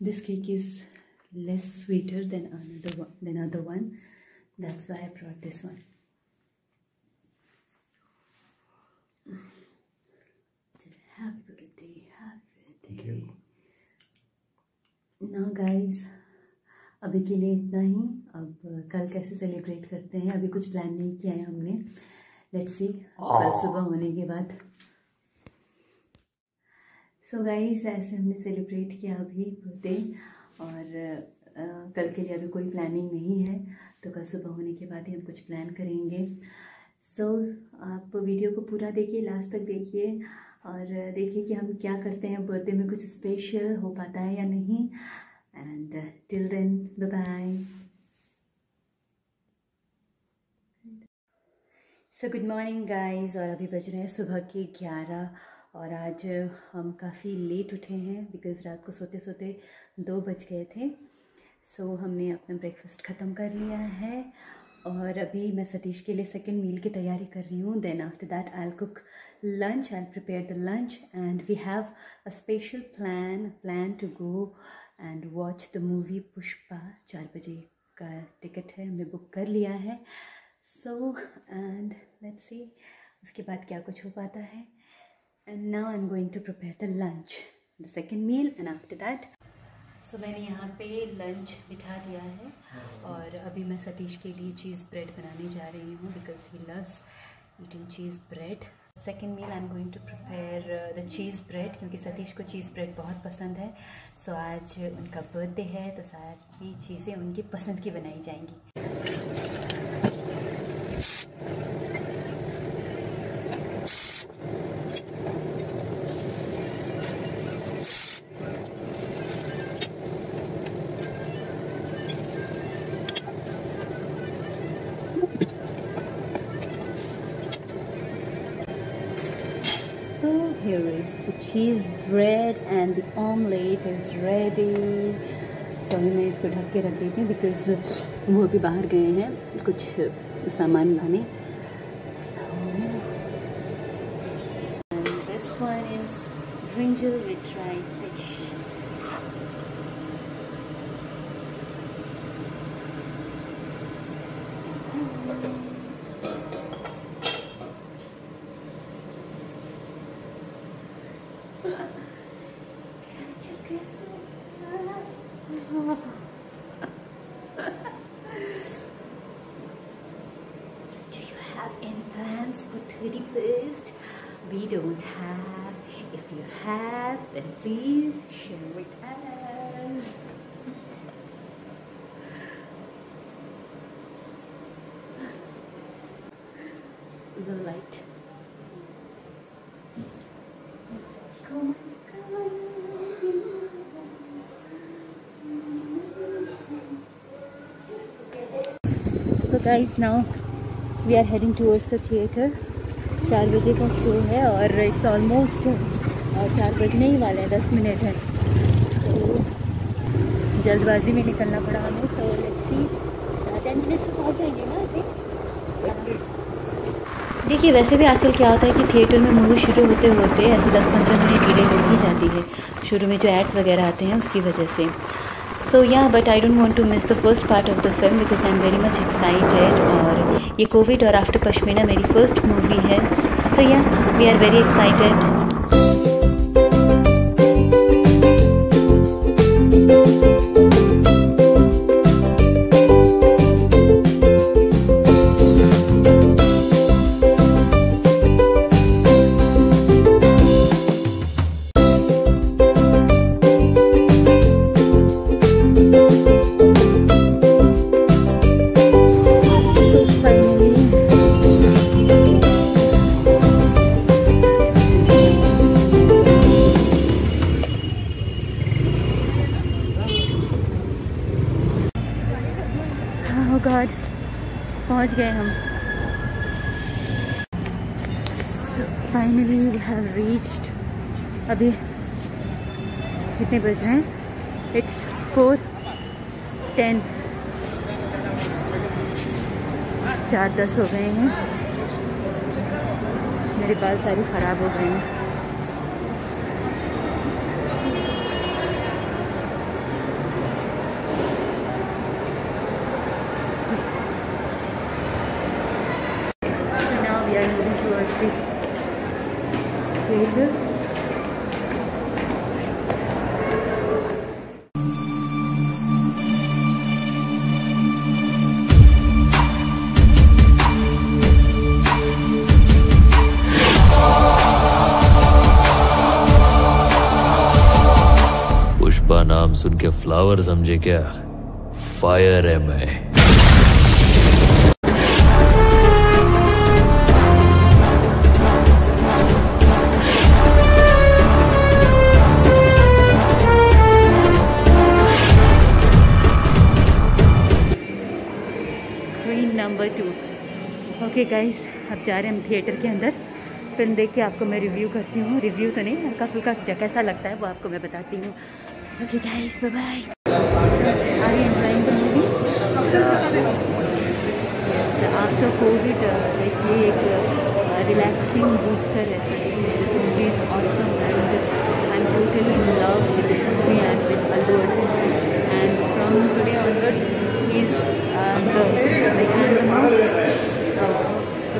This cake is less sweeter than another one, than other one. That's why I brought this one. Happy birthday, happy birthday. Now guys, अभी के लिए इतना ही अब कल कैसे celebrate करते हैं अभी कुछ प्लान नहीं किया है हमने लेट्स सी कल सुबह होने के बाद सो गाइस ऐसे हमने सेलिब्रेट किया अभी बर्थडे और अ, कल के लिए अभी कोई प्लानिंग नहीं है तो कल सुबह होने के बाद ही हम कुछ प्लान करेंगे। सो so, आप वीडियो को पूरा देखिए लास्ट तक देखिए और देखिए कि हम क्या करते हैं बर्थडे में कुछ स्पेशल हो पाता है या नहीं। And till then bye so good morning guys और अभी बज रहे हैं सुबह के ग्यारह। और आज हम काफ़ी लेट उठे हैं बिकॉज़ रात को सोते सोते दो बज गए थे। सो so, हमने अपना ब्रेकफास्ट ख़त्म कर लिया है और अभी मैं सतीश के लिए सेकेंड मील की तैयारी कर रही हूँ। Then after that I cook lunch I prepare the lunch and we have a special plan plan to go and watch the movie Pushpa चार बजे का टिकट है हमने बुक कर लिया है। सो एंड लेट्स सी उसके बाद क्या कुछ हो पाता है। And now I am going to prepare the lunch the second meal and after that so मैंने यहाँ पे लंच बिठा दिया है और अभी मैं सतीश के लिए चीज़ ब्रेड बनाने जा रही हूँ because he loves eating cheese bread second meal I am going to prepare the cheese bread क्योंकि सतीश को चीज़ ब्रेड बहुत पसंद है। सो so, आज उनका बर्थडे है तो सारी चीज़ें उनकी पसंद की बनाई जाएँगी। The omelette is ready. तो मैं इसको ढक के रख देती हूँ बिकॉज़ वो अभी बाहर गए हैं कुछ सामान लाने fish. So do you have any plans for 31st? We don't have. If you have, then please share with us. The light. Guys, now we are heading towards the theater. चार बजे का शो है और it's almost और चार बजने ही वाले हैं दस मिनट है। तो जल्दबाजी में निकलना पड़ा हमें तो सी टेन मिनट्स में पहुँच जाएँगे ना देखिए वैसे भी आजकल क्या होता है कि थिएटर में मूवी शुरू होते होते ऐसे दस पंद्रह मिनट डिले हो ही जाती है। शुरू में जो एड्स वगैरह आते हैं उसकी वजह से। सो या but I don't want to miss the first part of the film because I am very much excited और ये कोविड और आफ्टर पश्मीना मेरी फ़र्स्ट मूवी है। So yeah we are very excited चार दस हो के फ्लावर समझे क्या? फायर है मैं। नंबर टू ओके गाइस अब जा रहे हैं हम थिएटर के अंदर। फ़िल्म देख के आपको मैं रिव्यू करती हूँ। रिव्यू तो नहीं हल्का फुल्का कैसा लगता है वो आपको मैं बताती हूँ। Okay guys bye bye are you enjoying the movie after covid like ये एक रिलैक्सिंग बूस्टर है movies awesome and I am totally in love with this movie and with Allu Arjun and from today onwards he is the like he is the most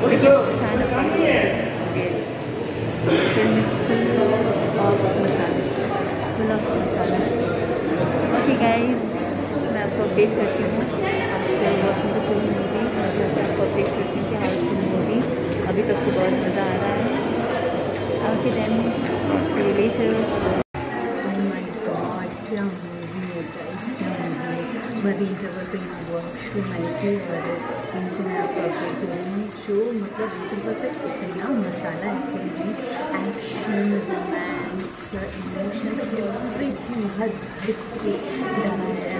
biggest fan of India. Film is full of masala, full of masala. Okay guys, मैं आपको update करती हूँ after watching the full movie मैं जैसे आपको update करती हूँ कि हाउ फुल मूवी अभी तक तो बहुत मज़ा आ रहा है okay then see you later क्या मूवी है गाइस क्या मूवी है मैं भी इंटरवल पे यहाँ वॉशरूम आई थी और इनसे मैं आपको अपडेट दे रही हूँ जो मतलब इंटरवल पे इतना मसाला है फ़िल्म में एक्शन रोमांस इमोशंस एवरीथिंग हर हर के डाला है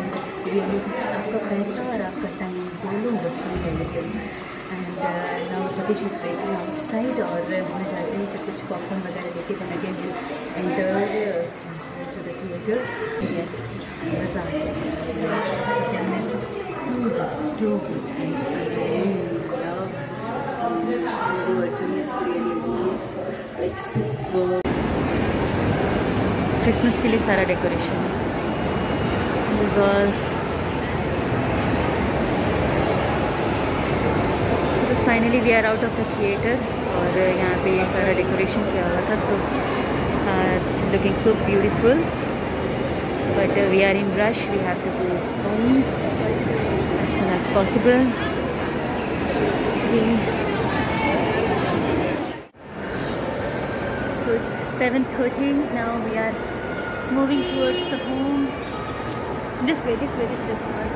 रियली आपका पैसा और आपका टाइम दोनों वसूल है ये फ़िल्म एंड नाउ सभी चीज़ वेटिंग आउटसाइड और मैं चाहती हूँ कि कुछ पॉपकॉर्न वगैरह लेके then again we'll enter to the theatre मज़ा आ गया film is too good too good and I really love Allu Arjun is really is like super Christmas के लिए सारा decoration is all so finally we are out of the theater और यहाँ पे ये सारा डेकोरेशन किया हुआ था सो it's looking so beautiful but uh, we are in rush we have to go home as soon as possible Okay. so it's 7.30 now we are moving towards the home. This way this way this way. Uh,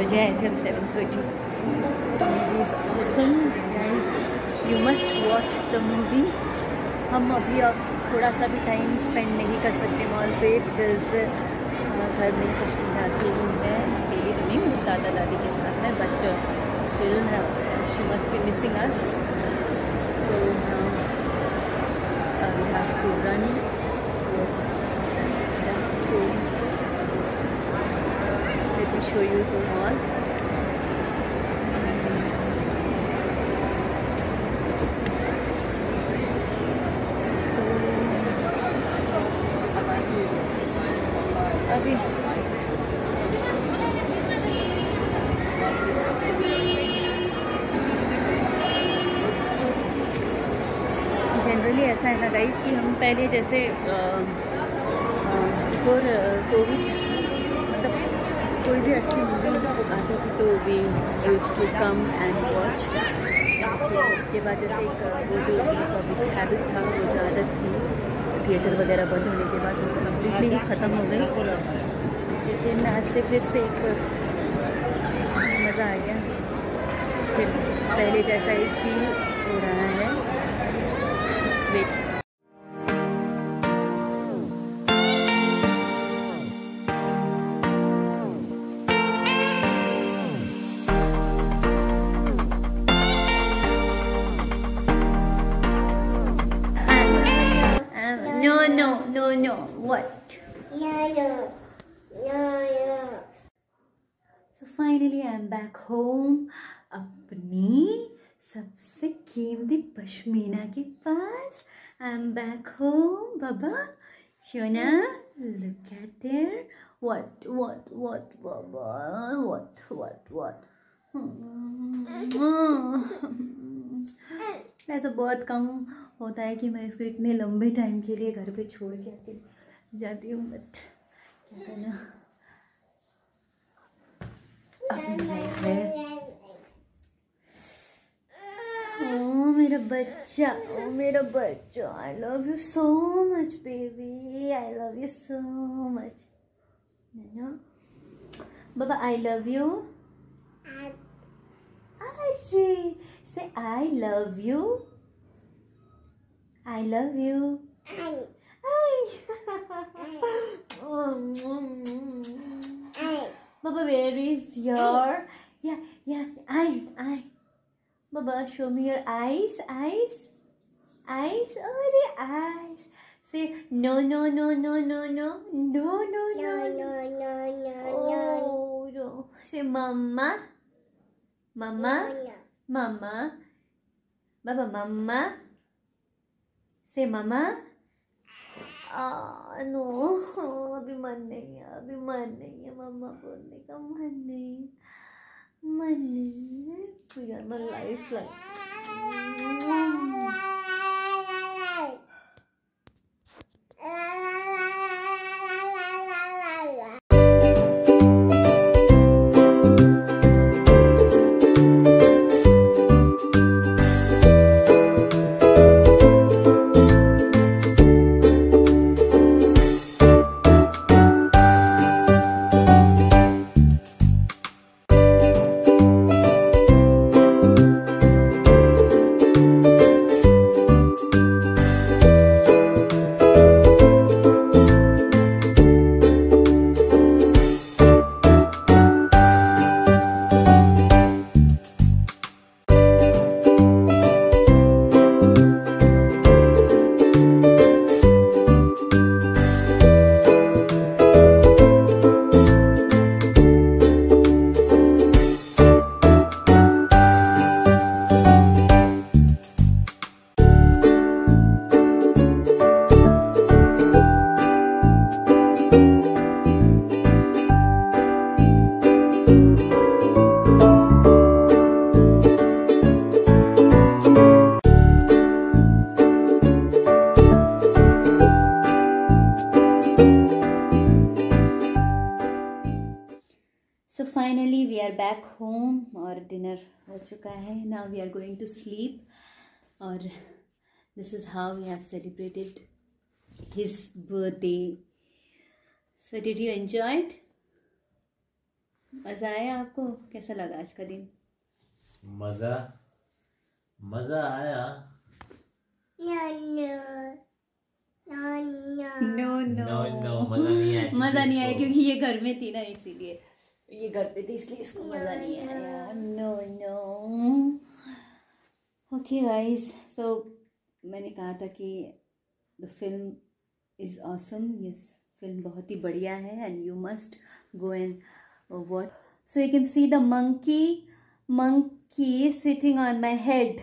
बजे अब seven thirty is awesome guys you must watch the movie हम अभी अब थोड़ा सा भी time spend नहीं कर सकते मॉल पे बिकॉज़ घर में कुछ अकेली है। अकेली तो दादा दादी के साथ है but still she must be missing us We have to run towards the home. Let me show you the hall. पहले जैसे बिफोर कोविड मतलब कोई भी अच्छी मूवी आती थी तो we use to come and watch उसके बाद जैसे एक वो जो हैबिट था, वो जो आदत थी थिएटर वगैरह बंद होने के बाद वो कम्प्लीटली ही ख़त्म हो गई। लेकिन आज से फिर से एक, मज़ा आ गया। फिर पहले जैसा ही फील हो रहा है। No, what? No, no. No, no. So finally I'm back home. अपनी सबसे कीमती पश्मीना के पास आई एम बैक होम बाबा शोना Look at there. what what what baba what what what Hmm. hmm. मैं तो बहुत कम होता है कि मैं इसको इतने लंबे टाइम के लिए घर पे छोड़ के आती जाती हूँ बट क्या करना? अपनी लाइफ है। ओ मेरा बच्चा ओ मेरा बच्चा I love you so much baby I love you so much Naina Baba I love you अरे say I love you I love you. I. I. Baba, where is your? Yeah, yeah. I, I. Baba, show me your eyes, eyes, eyes. Oh, the eyes. Say no, no, no, no, no, no, no, no, no, no, no, no, no. Oh, no. Say mama, mama, mama. Baba, mama. Say mama. No, अभी मन नहीं है, अभी मन नहीं है मम्मा बोलने का, मन नहीं मन नहीं है। यार माय लाइफ लाइक चुका है। Now we are going to sleep और this is how we have celebrated his birthday so did you enjoyed मज़ा आया आपको? कैसा लगा आज का दिन? मज़ा मज़ा आया। नो नो नो मज़ा नहीं आया मज़ा नहीं आया क्योंकि ये घर में थी ना इसीलिए। ये घर पे थी इसलिए इसको मज़ा नहीं आया। No no okay guys so मैंने कहा था कि the film is awesome yes film बहुत ही बढ़िया है and you must go and watch so you can see the monkey monkey sitting on my head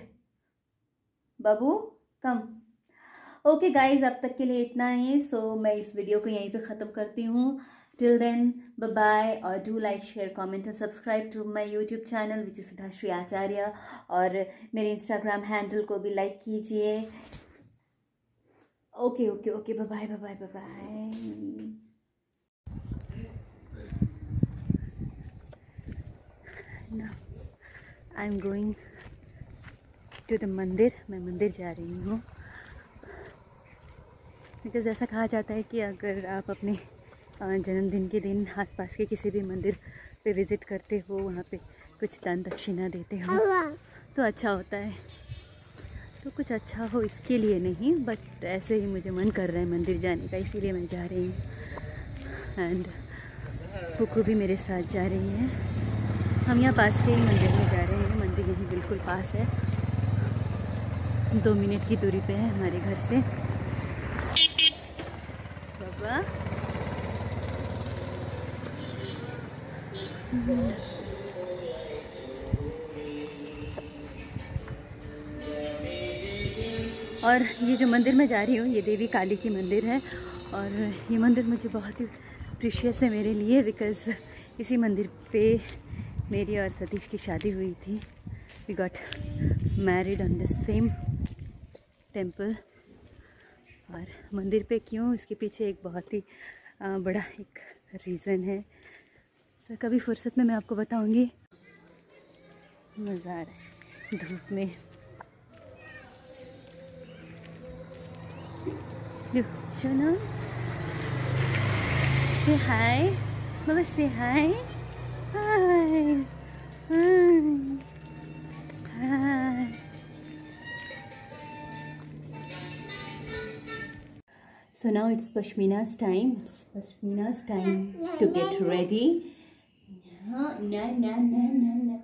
Babu come okay guys अब तक के लिए इतना ही. सो so, मैं इस वीडियो को यहीं पे ख़त्म करती हूँ. Till then, bye bye और do like, share, comment and subscribe to my YouTube channel which is Sudhashri Acharya और मेरे Instagram handle को भी like कीजिए okay okay okay bye bye bye bye bye Now, I'm going to the mandir मैं मंदिर जा रही हूँ बिकॉज़ ऐसा कहा जाता है कि अगर आप अपने जन्मदिन के दिन आसपास के किसी भी मंदिर पे विज़िट करते हो, वहाँ पे कुछ दान दक्षिणा देते हो तो अच्छा होता है। तो कुछ अच्छा हो इसके लिए नहीं बट ऐसे ही मुझे मन कर रहा है मंदिर जाने का, इसीलिए मैं जा रही हूँ। एंड कुकू भी मेरे साथ जा रही है। हम यहाँ पास के ही मंदिर में जा रहे हैं, मंदिर यहीं बिल्कुल पास है। दो मिनट की दूरी पे है हमारे घर से। बाबा। और ये जो मंदिर में जा रही हूँ, ये देवी काली की मंदिर है और ये मंदिर मुझे बहुत ही प्रिशियस है मेरे लिए बिकॉज़ इसी मंदिर पे मेरी और सतीश की शादी हुई थी। We got married on the same temple और मंदिर पे क्यों? इसके पीछे एक बहुत ही बड़ा एक रीज़न है। सर कभी फुर्सत में मैं आपको बताऊँगी मज़ा आ रहा है धूप में शोना से hi Baba say hi hi hi So now it's Pashmina's time. It's Pashmina's time to get ready. No, no, no, no, no.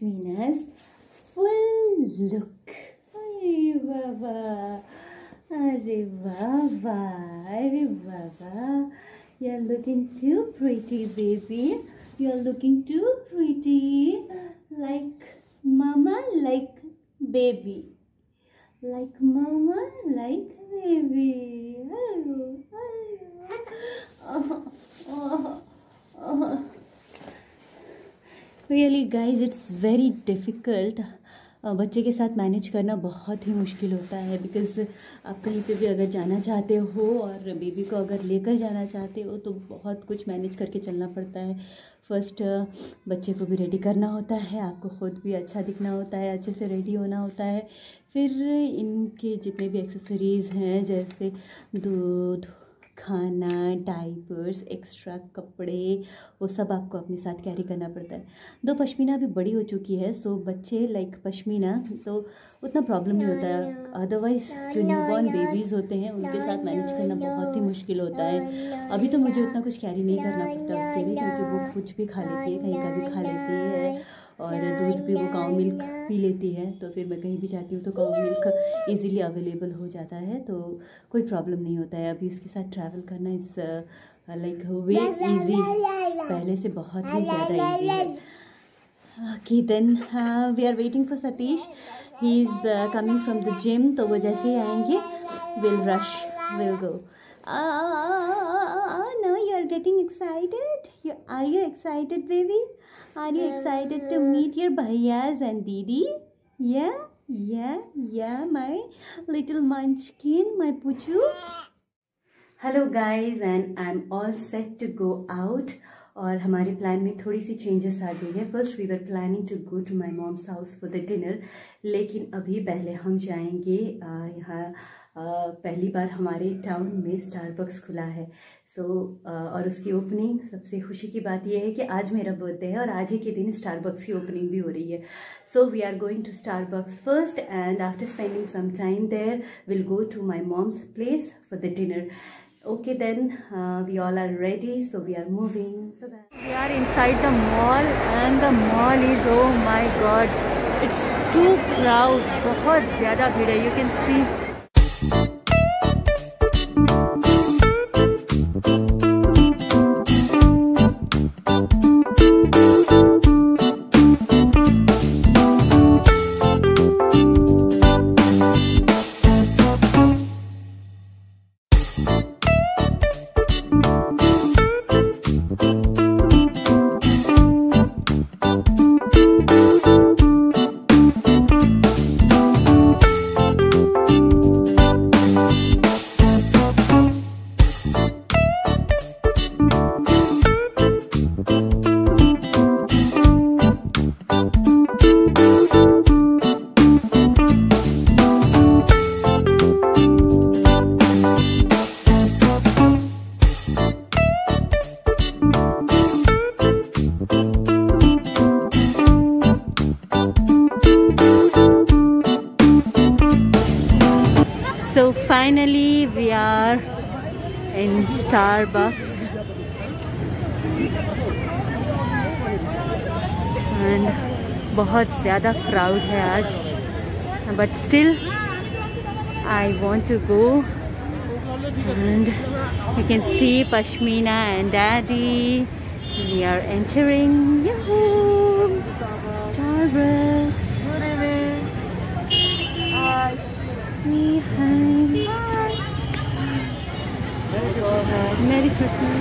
means full look. Arey Baba, Arey Baba, Arey Baba. You're looking too pretty, baby. You're looking too pretty. Like mama, like baby. Like mama, like baby. Really guys it's very difficult बच्चे के साथ manage करना बहुत ही मुश्किल होता है because आप कहीं पे भी अगर जाना चाहते हो और बेबी को अगर लेकर जाना चाहते हो तो बहुत कुछ मैनेज करके चलना पड़ता है। फ़र्स्ट बच्चे को भी रेडी करना होता है, आपको ख़ुद भी अच्छा दिखना होता है, अच्छे से रेडी होना होता है। फिर इनके जितने भी एक्सेसरीज़ हैं, जैसे दूध खाना डाइपर्स एक्स्ट्रा कपड़े, वो सब आपको अपने साथ कैरी करना पड़ता है। दो पश्मीना भी बड़ी हो चुकी है सो बच्चे लाइक पश्मीना तो उतना प्रॉब्लम नहीं होता है। अदरवाइज़ जो न्यूबॉर्न बेबीज़ होते हैं, उनके साथ मैनेज करना बहुत ही मुश्किल होता है। अभी तो मुझे उतना कुछ कैरी नहीं करना पड़ता उसके लिए, क्योंकि वो कुछ भी खा लेती है, कहीं का भी खा लेती है, और दूध भी वो काउ मिल्क पी लेती है तो फिर मैं कहीं भी जाती हूँ तो कॉ मिल्क ईजिली अवेलेबल हो जाता है तो कोई प्रॉब्लम नहीं होता है। अभी उसके साथ ट्रैवल करना इस लाइक वे ईजी पहले से बहुत ही ज़्यादा ईजी है। की then we are waiting for Satish he is coming from the gym तो वो जैसे ही आएँगे will rush will go no you are getting excited are you excited baby Are you excited to meet your bhaiyas and didi? Yeah, yeah, yeah, my little munchkin, my puchu. Hello guys and I am all set to go out और हमारे plan में थोड़ी सी changes आ गई है first we were planning to go to my mom's house for the dinner लेकिन अभी पहले हम जाएँगे यहाँ पहली बार हमारे टाउन में स्टारबक्स खुला है सो so, और उसकी ओपनिंग सबसे खुशी की बात यह है कि आज मेरा बर्थडे है और आज ही के दिन स्टारबक्स की ओपनिंग भी हो रही है। So we are going to Starbucks first and after spending some time there will go to my mom's place for the dinner then uh, we all are ready so we are moving. We are inside the mall and the mall is oh my god it's too crowd बहुत ज़्यादा भीड़ है। You can see ज़्यादा crowd है आज but still I want to go and you can see Pashmina and Daddy we are entering Yahoo! Starbucks Hey, hi. Merry Christmas.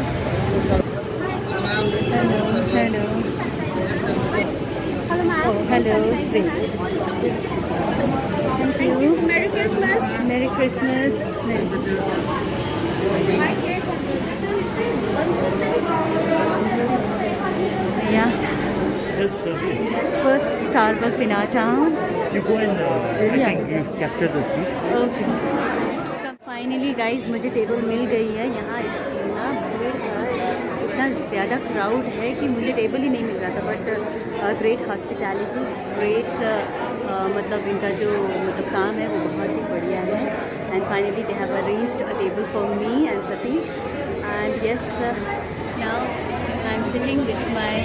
Hello, hello. Oh, hello. Hello thank you merry Christmas first Starbucks in finally guys मुझे table मिल गई है। यहाँ इतना ज़्यादा crowd है कि मुझे टेबल ही नहीं मिल रहा था बट ग्रेट हॉस्पिटैलिटी ग्रेट मतलब इनका जो मतलब काम है वो बहुत ही बढ़िया है। And finally they have arranged a table for me and Satish and yes now I am sitting with my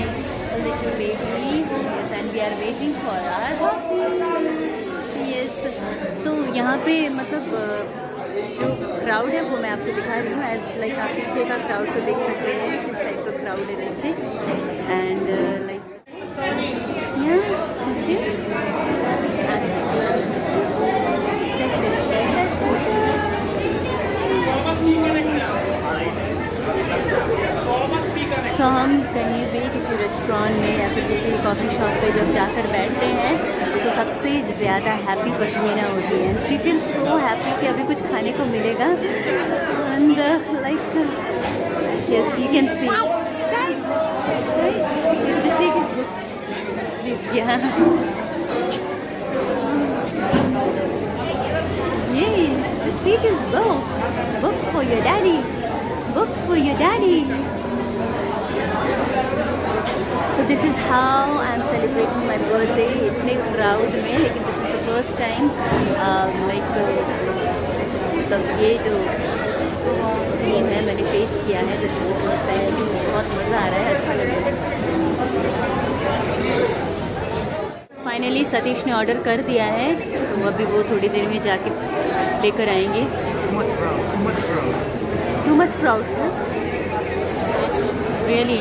little baby. Yes and we are waiting for our तो यहाँ पे मतलब अ, जो क्राउड है, वो मैं आपको दिखा रही हूँ। एज लाइक आप पीछे का क्राउड को देख सकते हैं किस टाइप का क्राउड है पीछे एंड लाइक तो हम कहीं भी किसी रेस्टोरेंट में या फिर किसी कॉफ़ी शॉप पे जब जाकर बैठते हैं तो सबसे ज़्यादा हैप्पी पश्मीना होती है शी फील सो हैप्पी कि अभी कुछ खाने को मिलेगा and like yes you can see Yes, the seat is booked. Booked for your daddy. Booked for your daddy. So is how I am celebrating my birthday इतने proud में लेकिन this is the first time like मतलब ये जो scene है मैंने face किया है दिस इज़ फ़र्स्ट टाइम बहुत मज़ा आ रहा है अच्छा लग रहा है। फाइनली सतीश ने ऑर्डर कर दिया है तो अभी वो थोड़ी देर में जाके लेकर आएँगे। Too much proud really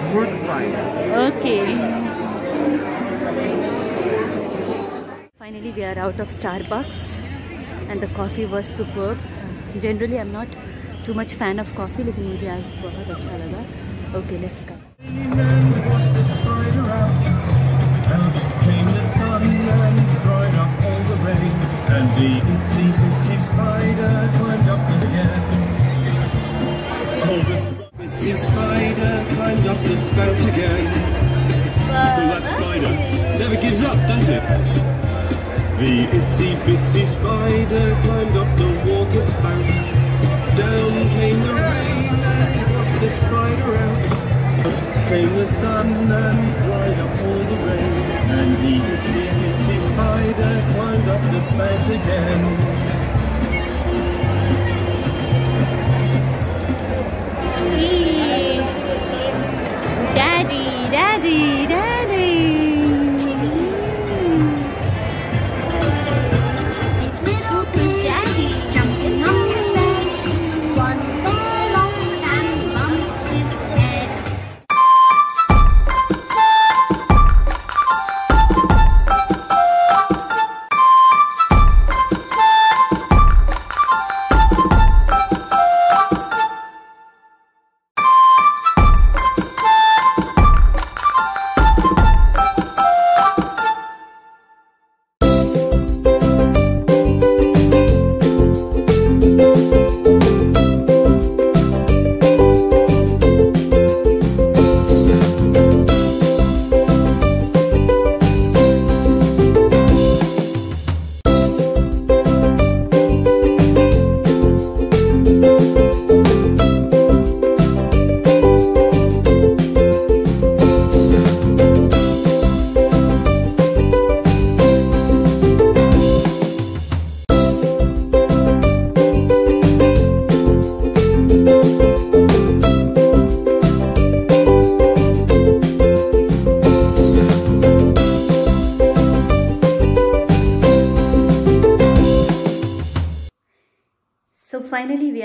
Murga pie. Okay finally we are out of Starbucks and the coffee was super generally I am not too much fan of coffee लेकिन मुझे आज बहुत अच्छा लगा okay let's go Climbed up the spout again. Oh, that spider never gives up, does it? The itsy bitsy spider climbed up the water spout. Down came the rain and washed the spider out. Out came the sun and dried up all the rain, and the itsy bitsy spider climbed up the spout again. Daddy, daddy.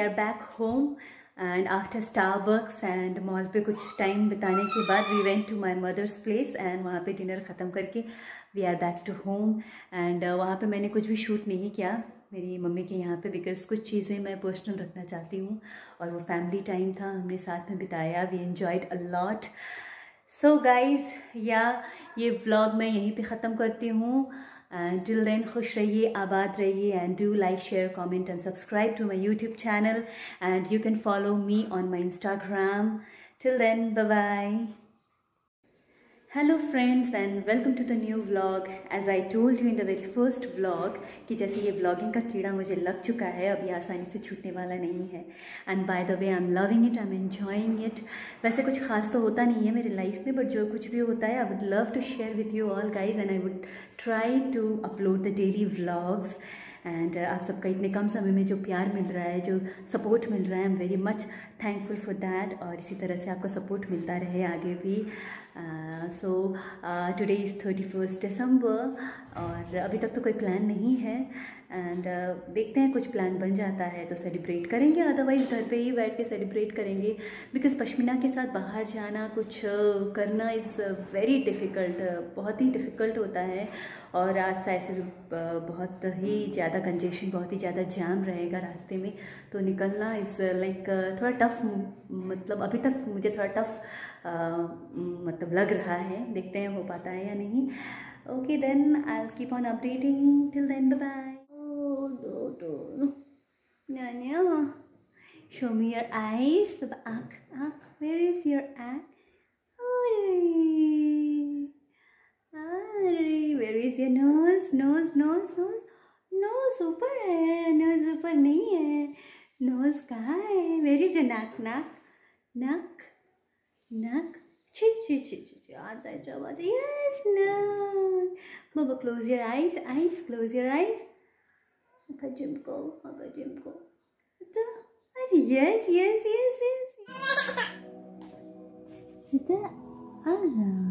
Are back home and after Starbucks and mall पे कुछ time बिताने के बाद we went to my mother's place and वहाँ पे dinner ख़त्म करके we are back to home and वहाँ पे मैंने कुछ भी शूट नहीं किया मेरी मम्मी के यहाँ पे बिकॉज़ कुछ चीज़ें मैं पर्सनल रखना चाहती हूँ और वो फैमिली टाइम था, हमने साथ में बिताया we enjoyed a lot so guys या ये व्लॉग मैं यहीं पे ख़त्म करती हूँ। And till then, khush rahiye, abad rahiye, and do like, share, comment, and subscribe to my YouTube channel. And you can follow me on my Instagram. Till then, bye bye. Hello friends and welcome to the new vlog as I told you in the very first vlog कि जैसे ये vlogging का कीड़ा मुझे लग चुका है, अभी आसानी से छूटने वाला नहीं है। And by the way I am loving it I am enjoying it वैसे कुछ खास तो होता नहीं है मेरी लाइफ में बट जो कुछ भी होता है I would love to share with you all guys and I would try to upload the daily vlogs and आप सबका इतने कम समय में जो प्यार मिल रहा है, जो सपोर्ट मिल रहा है I am very much thankful for that और इसी तरह से आपका सपोर्ट मिलता रहे आगे भी। So today is thirty first December और अभी तक तो कोई प्लान नहीं है। एंड uh, देखते हैं कुछ प्लान बन जाता है तो सेलिब्रेट करेंगे। अदरवाइज़ घर पे ही बैठ के सेलिब्रेट करेंगे। बिकॉज़ पश्मीना के साथ बाहर जाना कुछ uh, करना इज़ वेरी डिफ़िकल्ट बहुत ही डिफ़िकल्ट होता है। और आज ऐसे बहुत ही ज़्यादा कंजेशन बहुत ही ज़्यादा जाम रहेगा रास्ते में। तो निकलना इज़ लाइक थोड़ा टफ मतलब अभी तक मुझे थोड़ा टफ मतलब लग रहा है। देखते हैं हो पाता है या नहीं। Okay then I keep on updating till then bye bye Nanya, show me your eyes. Ak, ak, where is your ak? Where is your nose? Nose, nose, nose. Nose ऊपर है nose ऊपर नहीं है nose कहाँ है where is your nack nack nack nack ची ची ची ची ची आता है जब आता yes no Baba close your eyes eyes close Hakkacım go, Hakkacım go. Sıtı. Hadi yes, yes, yes, yes. Sıtı. Ana.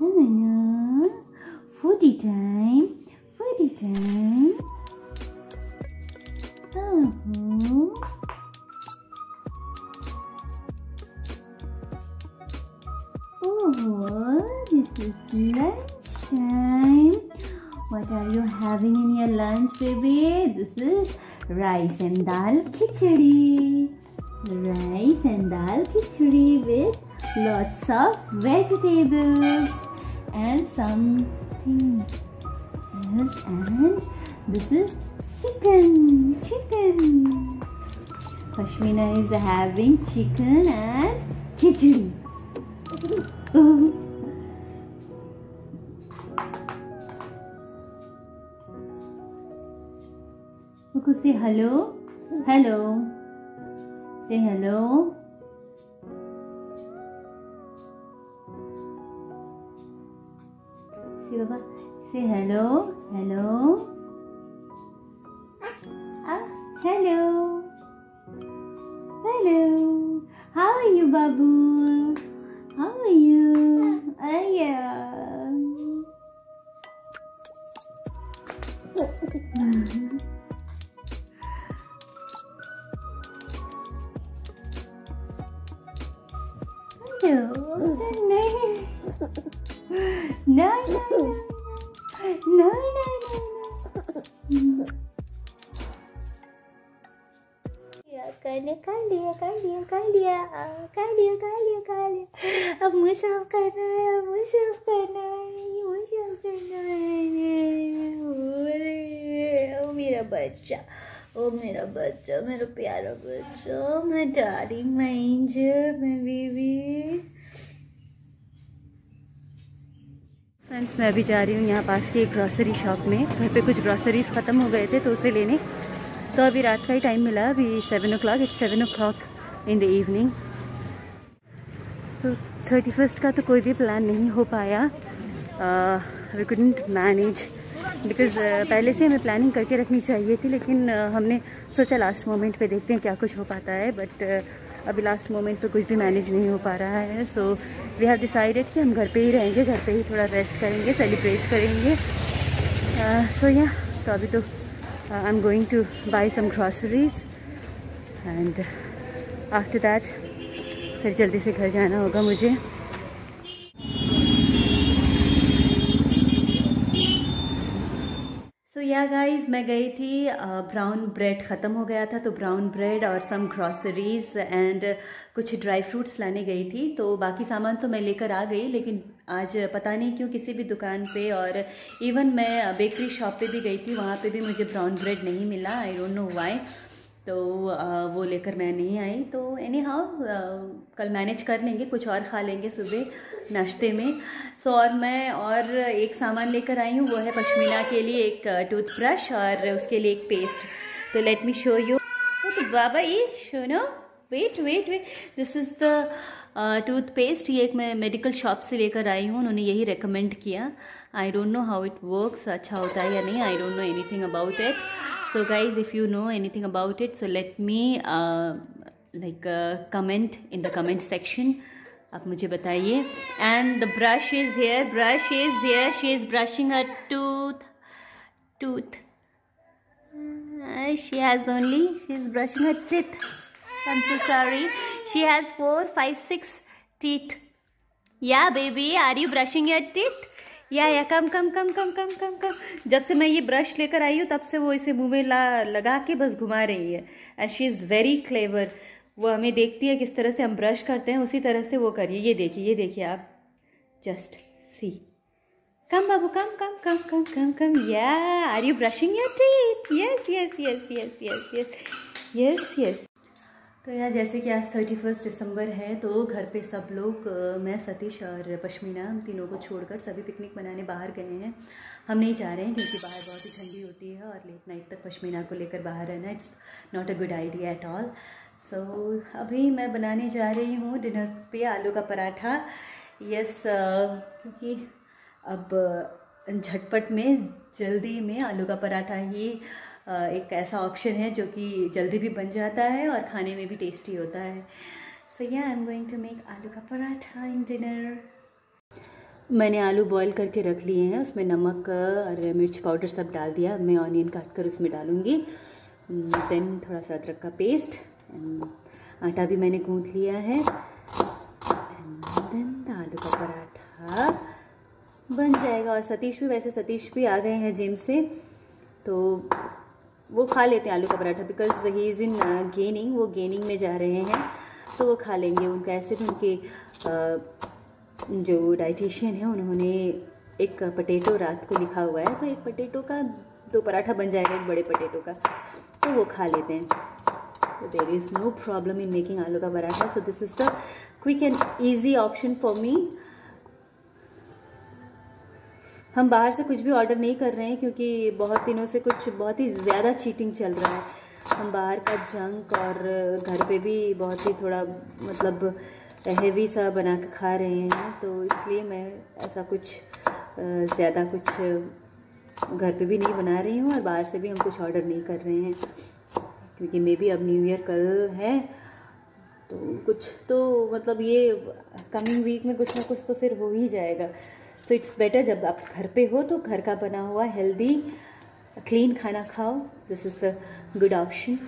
Ana. Foodie time. Foodie time. Oh. Oh, this is lunchtime. What are you having in your lunch, baby? This is rice and dal khichdi. Rice and dal khichdi with lots of vegetables and something else. And this is chicken. Chicken. Pashmina is having chicken and khichdi. Oh. Say hello. Hello. Say hello. Say. Say hello. Hello. Ah, hello. Hello. How are you, Babu? How are you? Oh, yeah. Hello. No, no, no. No, no, no, no. Ya, kali, kali, kali, kali, kali, kali, kali. अब मुँह साफ़ करना है अब मुँह साफ़ करना है मुँह साफ़ करना है ओ मेरा बच्चा ओ मेरा बच्चा, मेरा प्यारा बच्चा, मैं डार्लिंग मैं मैं बेबी फ्रेंड्स, मैं अभी जा रही हूँ यहाँ पास के एक ग्रॉसरी शॉप में। घर पे कुछ ग्रॉसरीज ख़त्म हो गए थे तो उसे लेने। तो अभी रात का ही टाइम मिला, अभी seven o'clock it's seven o'clock in the evening तो थर्टी फ़र्स्ट का तो कोई भी प्लान नहीं हो पाया। वी कुडेंट मैनेज बिकॉज़ पहले से हमें प्लानिंग करके रखनी चाहिए थी लेकिन uh, हमने सोचा लास्ट मोमेंट पे देखते हैं क्या कुछ हो पाता है बट uh, अभी लास्ट मोमेंट पे कुछ भी मैनेज नहीं हो पा रहा है सो वी हैव डिसाइडेड कि हम घर पे ही रहेंगे घर पे ही थोड़ा रेस्ट करेंगे सेलिब्रेट करेंगे। सो या तो अभी तो I am going to buy some groceries and after that फिर जल्दी से घर जाना होगा मुझे। या गाइस मैं गई थी ब्राउन ब्रेड ख़त्म हो गया था तो ब्राउन ब्रेड और सम ग्रॉसरीज एंड कुछ ड्राई फ्रूट्स लाने गई थी तो बाकी सामान तो मैं लेकर आ गई, लेकिन आज पता नहीं क्यों किसी भी दुकान पे और इवन मैं बेकरी शॉप पे भी गई थी, वहाँ पे भी मुझे ब्राउन ब्रेड नहीं मिला आई डोंट नो वाई तो वो लेकर मैं नहीं आई तो एनी हाउ कल मैनेज कर लेंगे, कुछ और खा लेंगे सुबह नाश्ते में। सो और मैं और एक सामान लेकर आई हूँ वो है पश्मीना के लिए एक टूथब्रश और उसके लिए एक पेस्ट तो लेट मी शो यू तो बाबा ये सुनो. Wait wait wait this is the toothpaste ये एक मैं मेडिकल शॉप से लेकर आई हूँ उन्होंने यही रेकमेंड किया. I don't know how it works अच्छा होता है या नहीं I don't know anything about it so guys if you know it so let me uh, like uh, comment in the comment section. आप मुझे बताइए। And the brush is here brush is here she is brushing her tooth tooth she has only, she is brushing her teeth. I'm so sorry. She has four, five, six teeth. Yeah, baby, are you brushing your teeth? या या come come come come come come come जब से मैं ये brush लेकर आई हूँ, तब से वो इसे मुँह में ला, लगा के बस घुमा रही है। And she is very clever वो हमें देखती है किस तरह से हम ब्रश करते हैं, उसी तरह से वो करिए। ये देखिए ये देखिए आप। जस्ट सी कम बाबू come come come come come come या are you brushing your teeth yes yes yes yes yes yes yes yes तो यार, जैसे कि आज थर्टी फ़र्स्ट दिसंबर है तो घर पे सब लोग मैं, सतीश और पश्मीना, हम तीनों को छोड़कर सभी पिकनिक मनाने बाहर गए हैं। हम नहीं चाह रहे हैं क्योंकि बाहर बहुत ही ठंडी होती है और लेट नाइट तक पश्मीना को लेकर बाहर रहना it's not a good idea at all so so, अभी मैं बनाने जा रही हूँ डिनर पे आलू का पराठा। यस क्योंकि अब झटपट में जल्दी में आलू का पराठा ही एक ऐसा ऑप्शन है जो कि जल्दी भी बन जाता है और खाने में भी टेस्टी होता है। So yeah I am going to make aloo का पराठा इन डिनर मैंने आलू बॉईल करके रख लिए हैं उसमें नमक और मिर्च पाउडर सब डाल दिया। मैं ऑनियन काट कर उसमें डालूँगी। देन थोड़ा सा अदरक का पेस्ट आटा भी मैंने गूँथ लिया है। आलू का पराठा बन जाएगा। और सतीश भी वैसे सतीश भी आ गए हैं जिम से तो वो खा लेते हैं आलू का paratha because he is in gaining वो गेनिंग में जा रहे हैं तो वो खा लेंगे। उनका ऐसे भी उनके uh, जो डाइटिशियन है उन्होंने एक पटेटो रात को लिखा हुआ है तो एक पटेटो का दो पराठा बन जाएगा एक बड़े पटेटो का तो वो खा लेते हैं। There is no problem in making aloo का paratha so this is the quick and easy option for me हम बाहर से कुछ भी ऑर्डर नहीं कर रहे हैं क्योंकि बहुत दिनों से कुछ बहुत ही ज़्यादा चीटिंग चल रहा है। हम बाहर का जंक और घर पे भी बहुत ही थोड़ा मतलब हैवी सा बना के खा रहे हैं। तो इसलिए मैं ऐसा कुछ ज़्यादा कुछ घर पे भी नहीं बना रही हूँ और बाहर से भी हम कुछ ऑर्डर नहीं कर रहे हैं। क्योंकि मे बी अब न्यू ईयर कल है तो कुछ तो मतलब ये कमिंग वीक में कुछ ना कुछ तो फिर हो ही जाएगा। सो इट्स बेटर जब आप घर पे हो तो घर का बना हुआ हेल्दी क्लीन खाना खाओ। This is the good option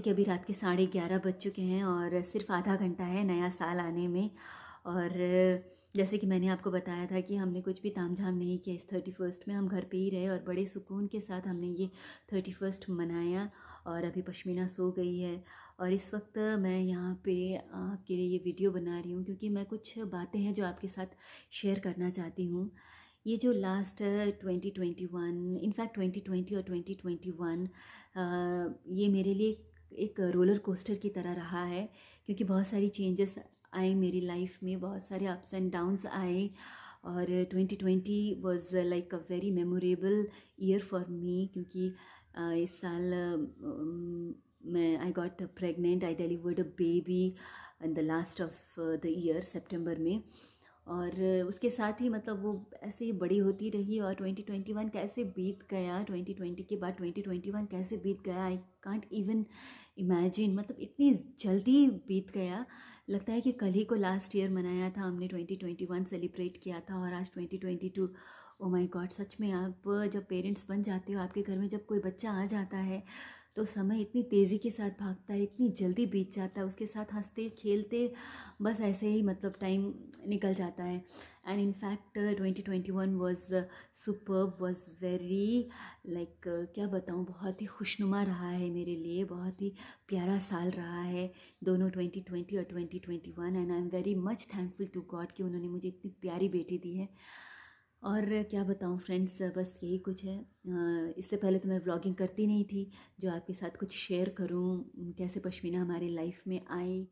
कि अभी रात के साढ़े ग्यारह बज चुके हैं और सिर्फ़ आधा घंटा है नया साल आने में। और जैसे कि मैंने आपको बताया था कि हमने कुछ भी ताम झाम नहीं किया इस थर्टी फ़र्स्ट में, हम घर पे ही रहे और बड़े सुकून के साथ हमने ये थर्टी फ़र्स्ट मनाया और अभी पश्मीना सो गई है। और इस वक्त मैं यहाँ पे आपके लिए ये वीडियो बना रही हूँ क्योंकि मैं कुछ बातें हैं जो आपके साथ शेयर करना चाहती हूँ। ये जो last twenty twenty one in fact twenty twenty और ट्वेंटी ट्वेंटी वन ये मेरे लिए एक रोलर कोस्टर की तरह रहा है, क्योंकि बहुत सारी चेंजेस आए मेरी लाइफ में, बहुत सारे अप्स एंड डाउन्स आए और 2020 was like a very memorable year for me क्योंकि इस साल मैं I got pregnant I delivered a baby in the last of the year सितंबर में। और उसके साथ ही मतलब वो ऐसे ही बड़ी होती रही और 2021 कैसे बीत गया 2020 के बाद 2021 कैसे बीत गया आई कांट इवन इमेजिन मतलब इतनी जल्दी बीत गया। लगता है कि कल ही को लास्ट ईयर मनाया था, हमने 2021 सेलिब्रेट किया था और आज 2022 ओ माय गॉड सच में आप जब पेरेंट्स बन जाते हो, आपके घर में जब कोई बच्चा आ जाता है तो समय इतनी तेज़ी के साथ भागता है, इतनी जल्दी बीत जाता है, उसके साथ हँसते, खेलते, बस ऐसे ही मतलब टाइम निकल जाता है। And in fact twenty twenty one was super was very like क्या बताऊँ, बहुत ही खुशनुमा रहा है मेरे लिए, बहुत ही प्यारा साल रहा है दोनों ट्वेंटी ट्वेंटी और twenty twenty one and I am very much thankful to God कि उन्होंने मुझे इतनी प्यारी बेटी दी है। और क्या बताऊँ फ्रेंड्स बस यही कुछ है। इससे पहले तो मैं व्लॉगिंग करती नहीं थी, जो आपके साथ कुछ शेयर करूँ, कैसे पश्मीना हमारी लाइफ में आई।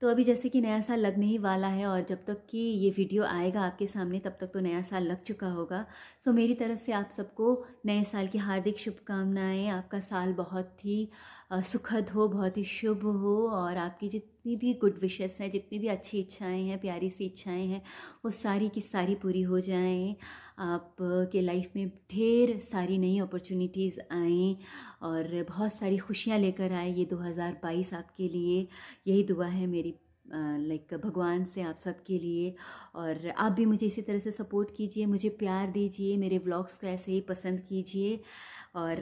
तो अभी जैसे कि नया साल लगने ही वाला है और जब तक कि ये वीडियो आएगा आपके सामने, तब तक तो नया साल लग चुका होगा। सो मेरी तरफ़ से आप सबको नए साल की हार्दिक शुभकामनाएँ। आपका साल बहुत ही सुखद हो, बहुत ही शुभ हो और आपकी जितनी भी गुड विशेस हैं, जितनी भी अच्छी इच्छाएँ हैं, प्यारी सी इच्छाएँ हैं, वो सारी की सारी पूरी हो जाएँ। आप के लाइफ में ढेर सारी नई अपॉर्चुनिटीज़ आएँ और बहुत सारी खुशियाँ लेकर आए ये 2022 आपके लिए। यही दुआ है मेरी लाइक भगवान से आप सब के लिए। और आप भी मुझे इसी तरह से सपोर्ट कीजिए, मुझे प्यार दीजिए, मेरे व्लॉग्स को ऐसे ही पसंद कीजिए। और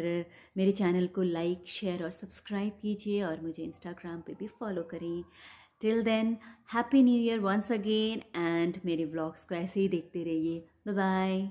मेरे चैनल को लाइक, शेयर और सब्सक्राइब कीजिए और मुझे इंस्टाग्राम पे भी फॉलो करें। Till then happy new year once again and मेरे व्लॉग्स को ऐसे ही देखते रहिए। Bye bye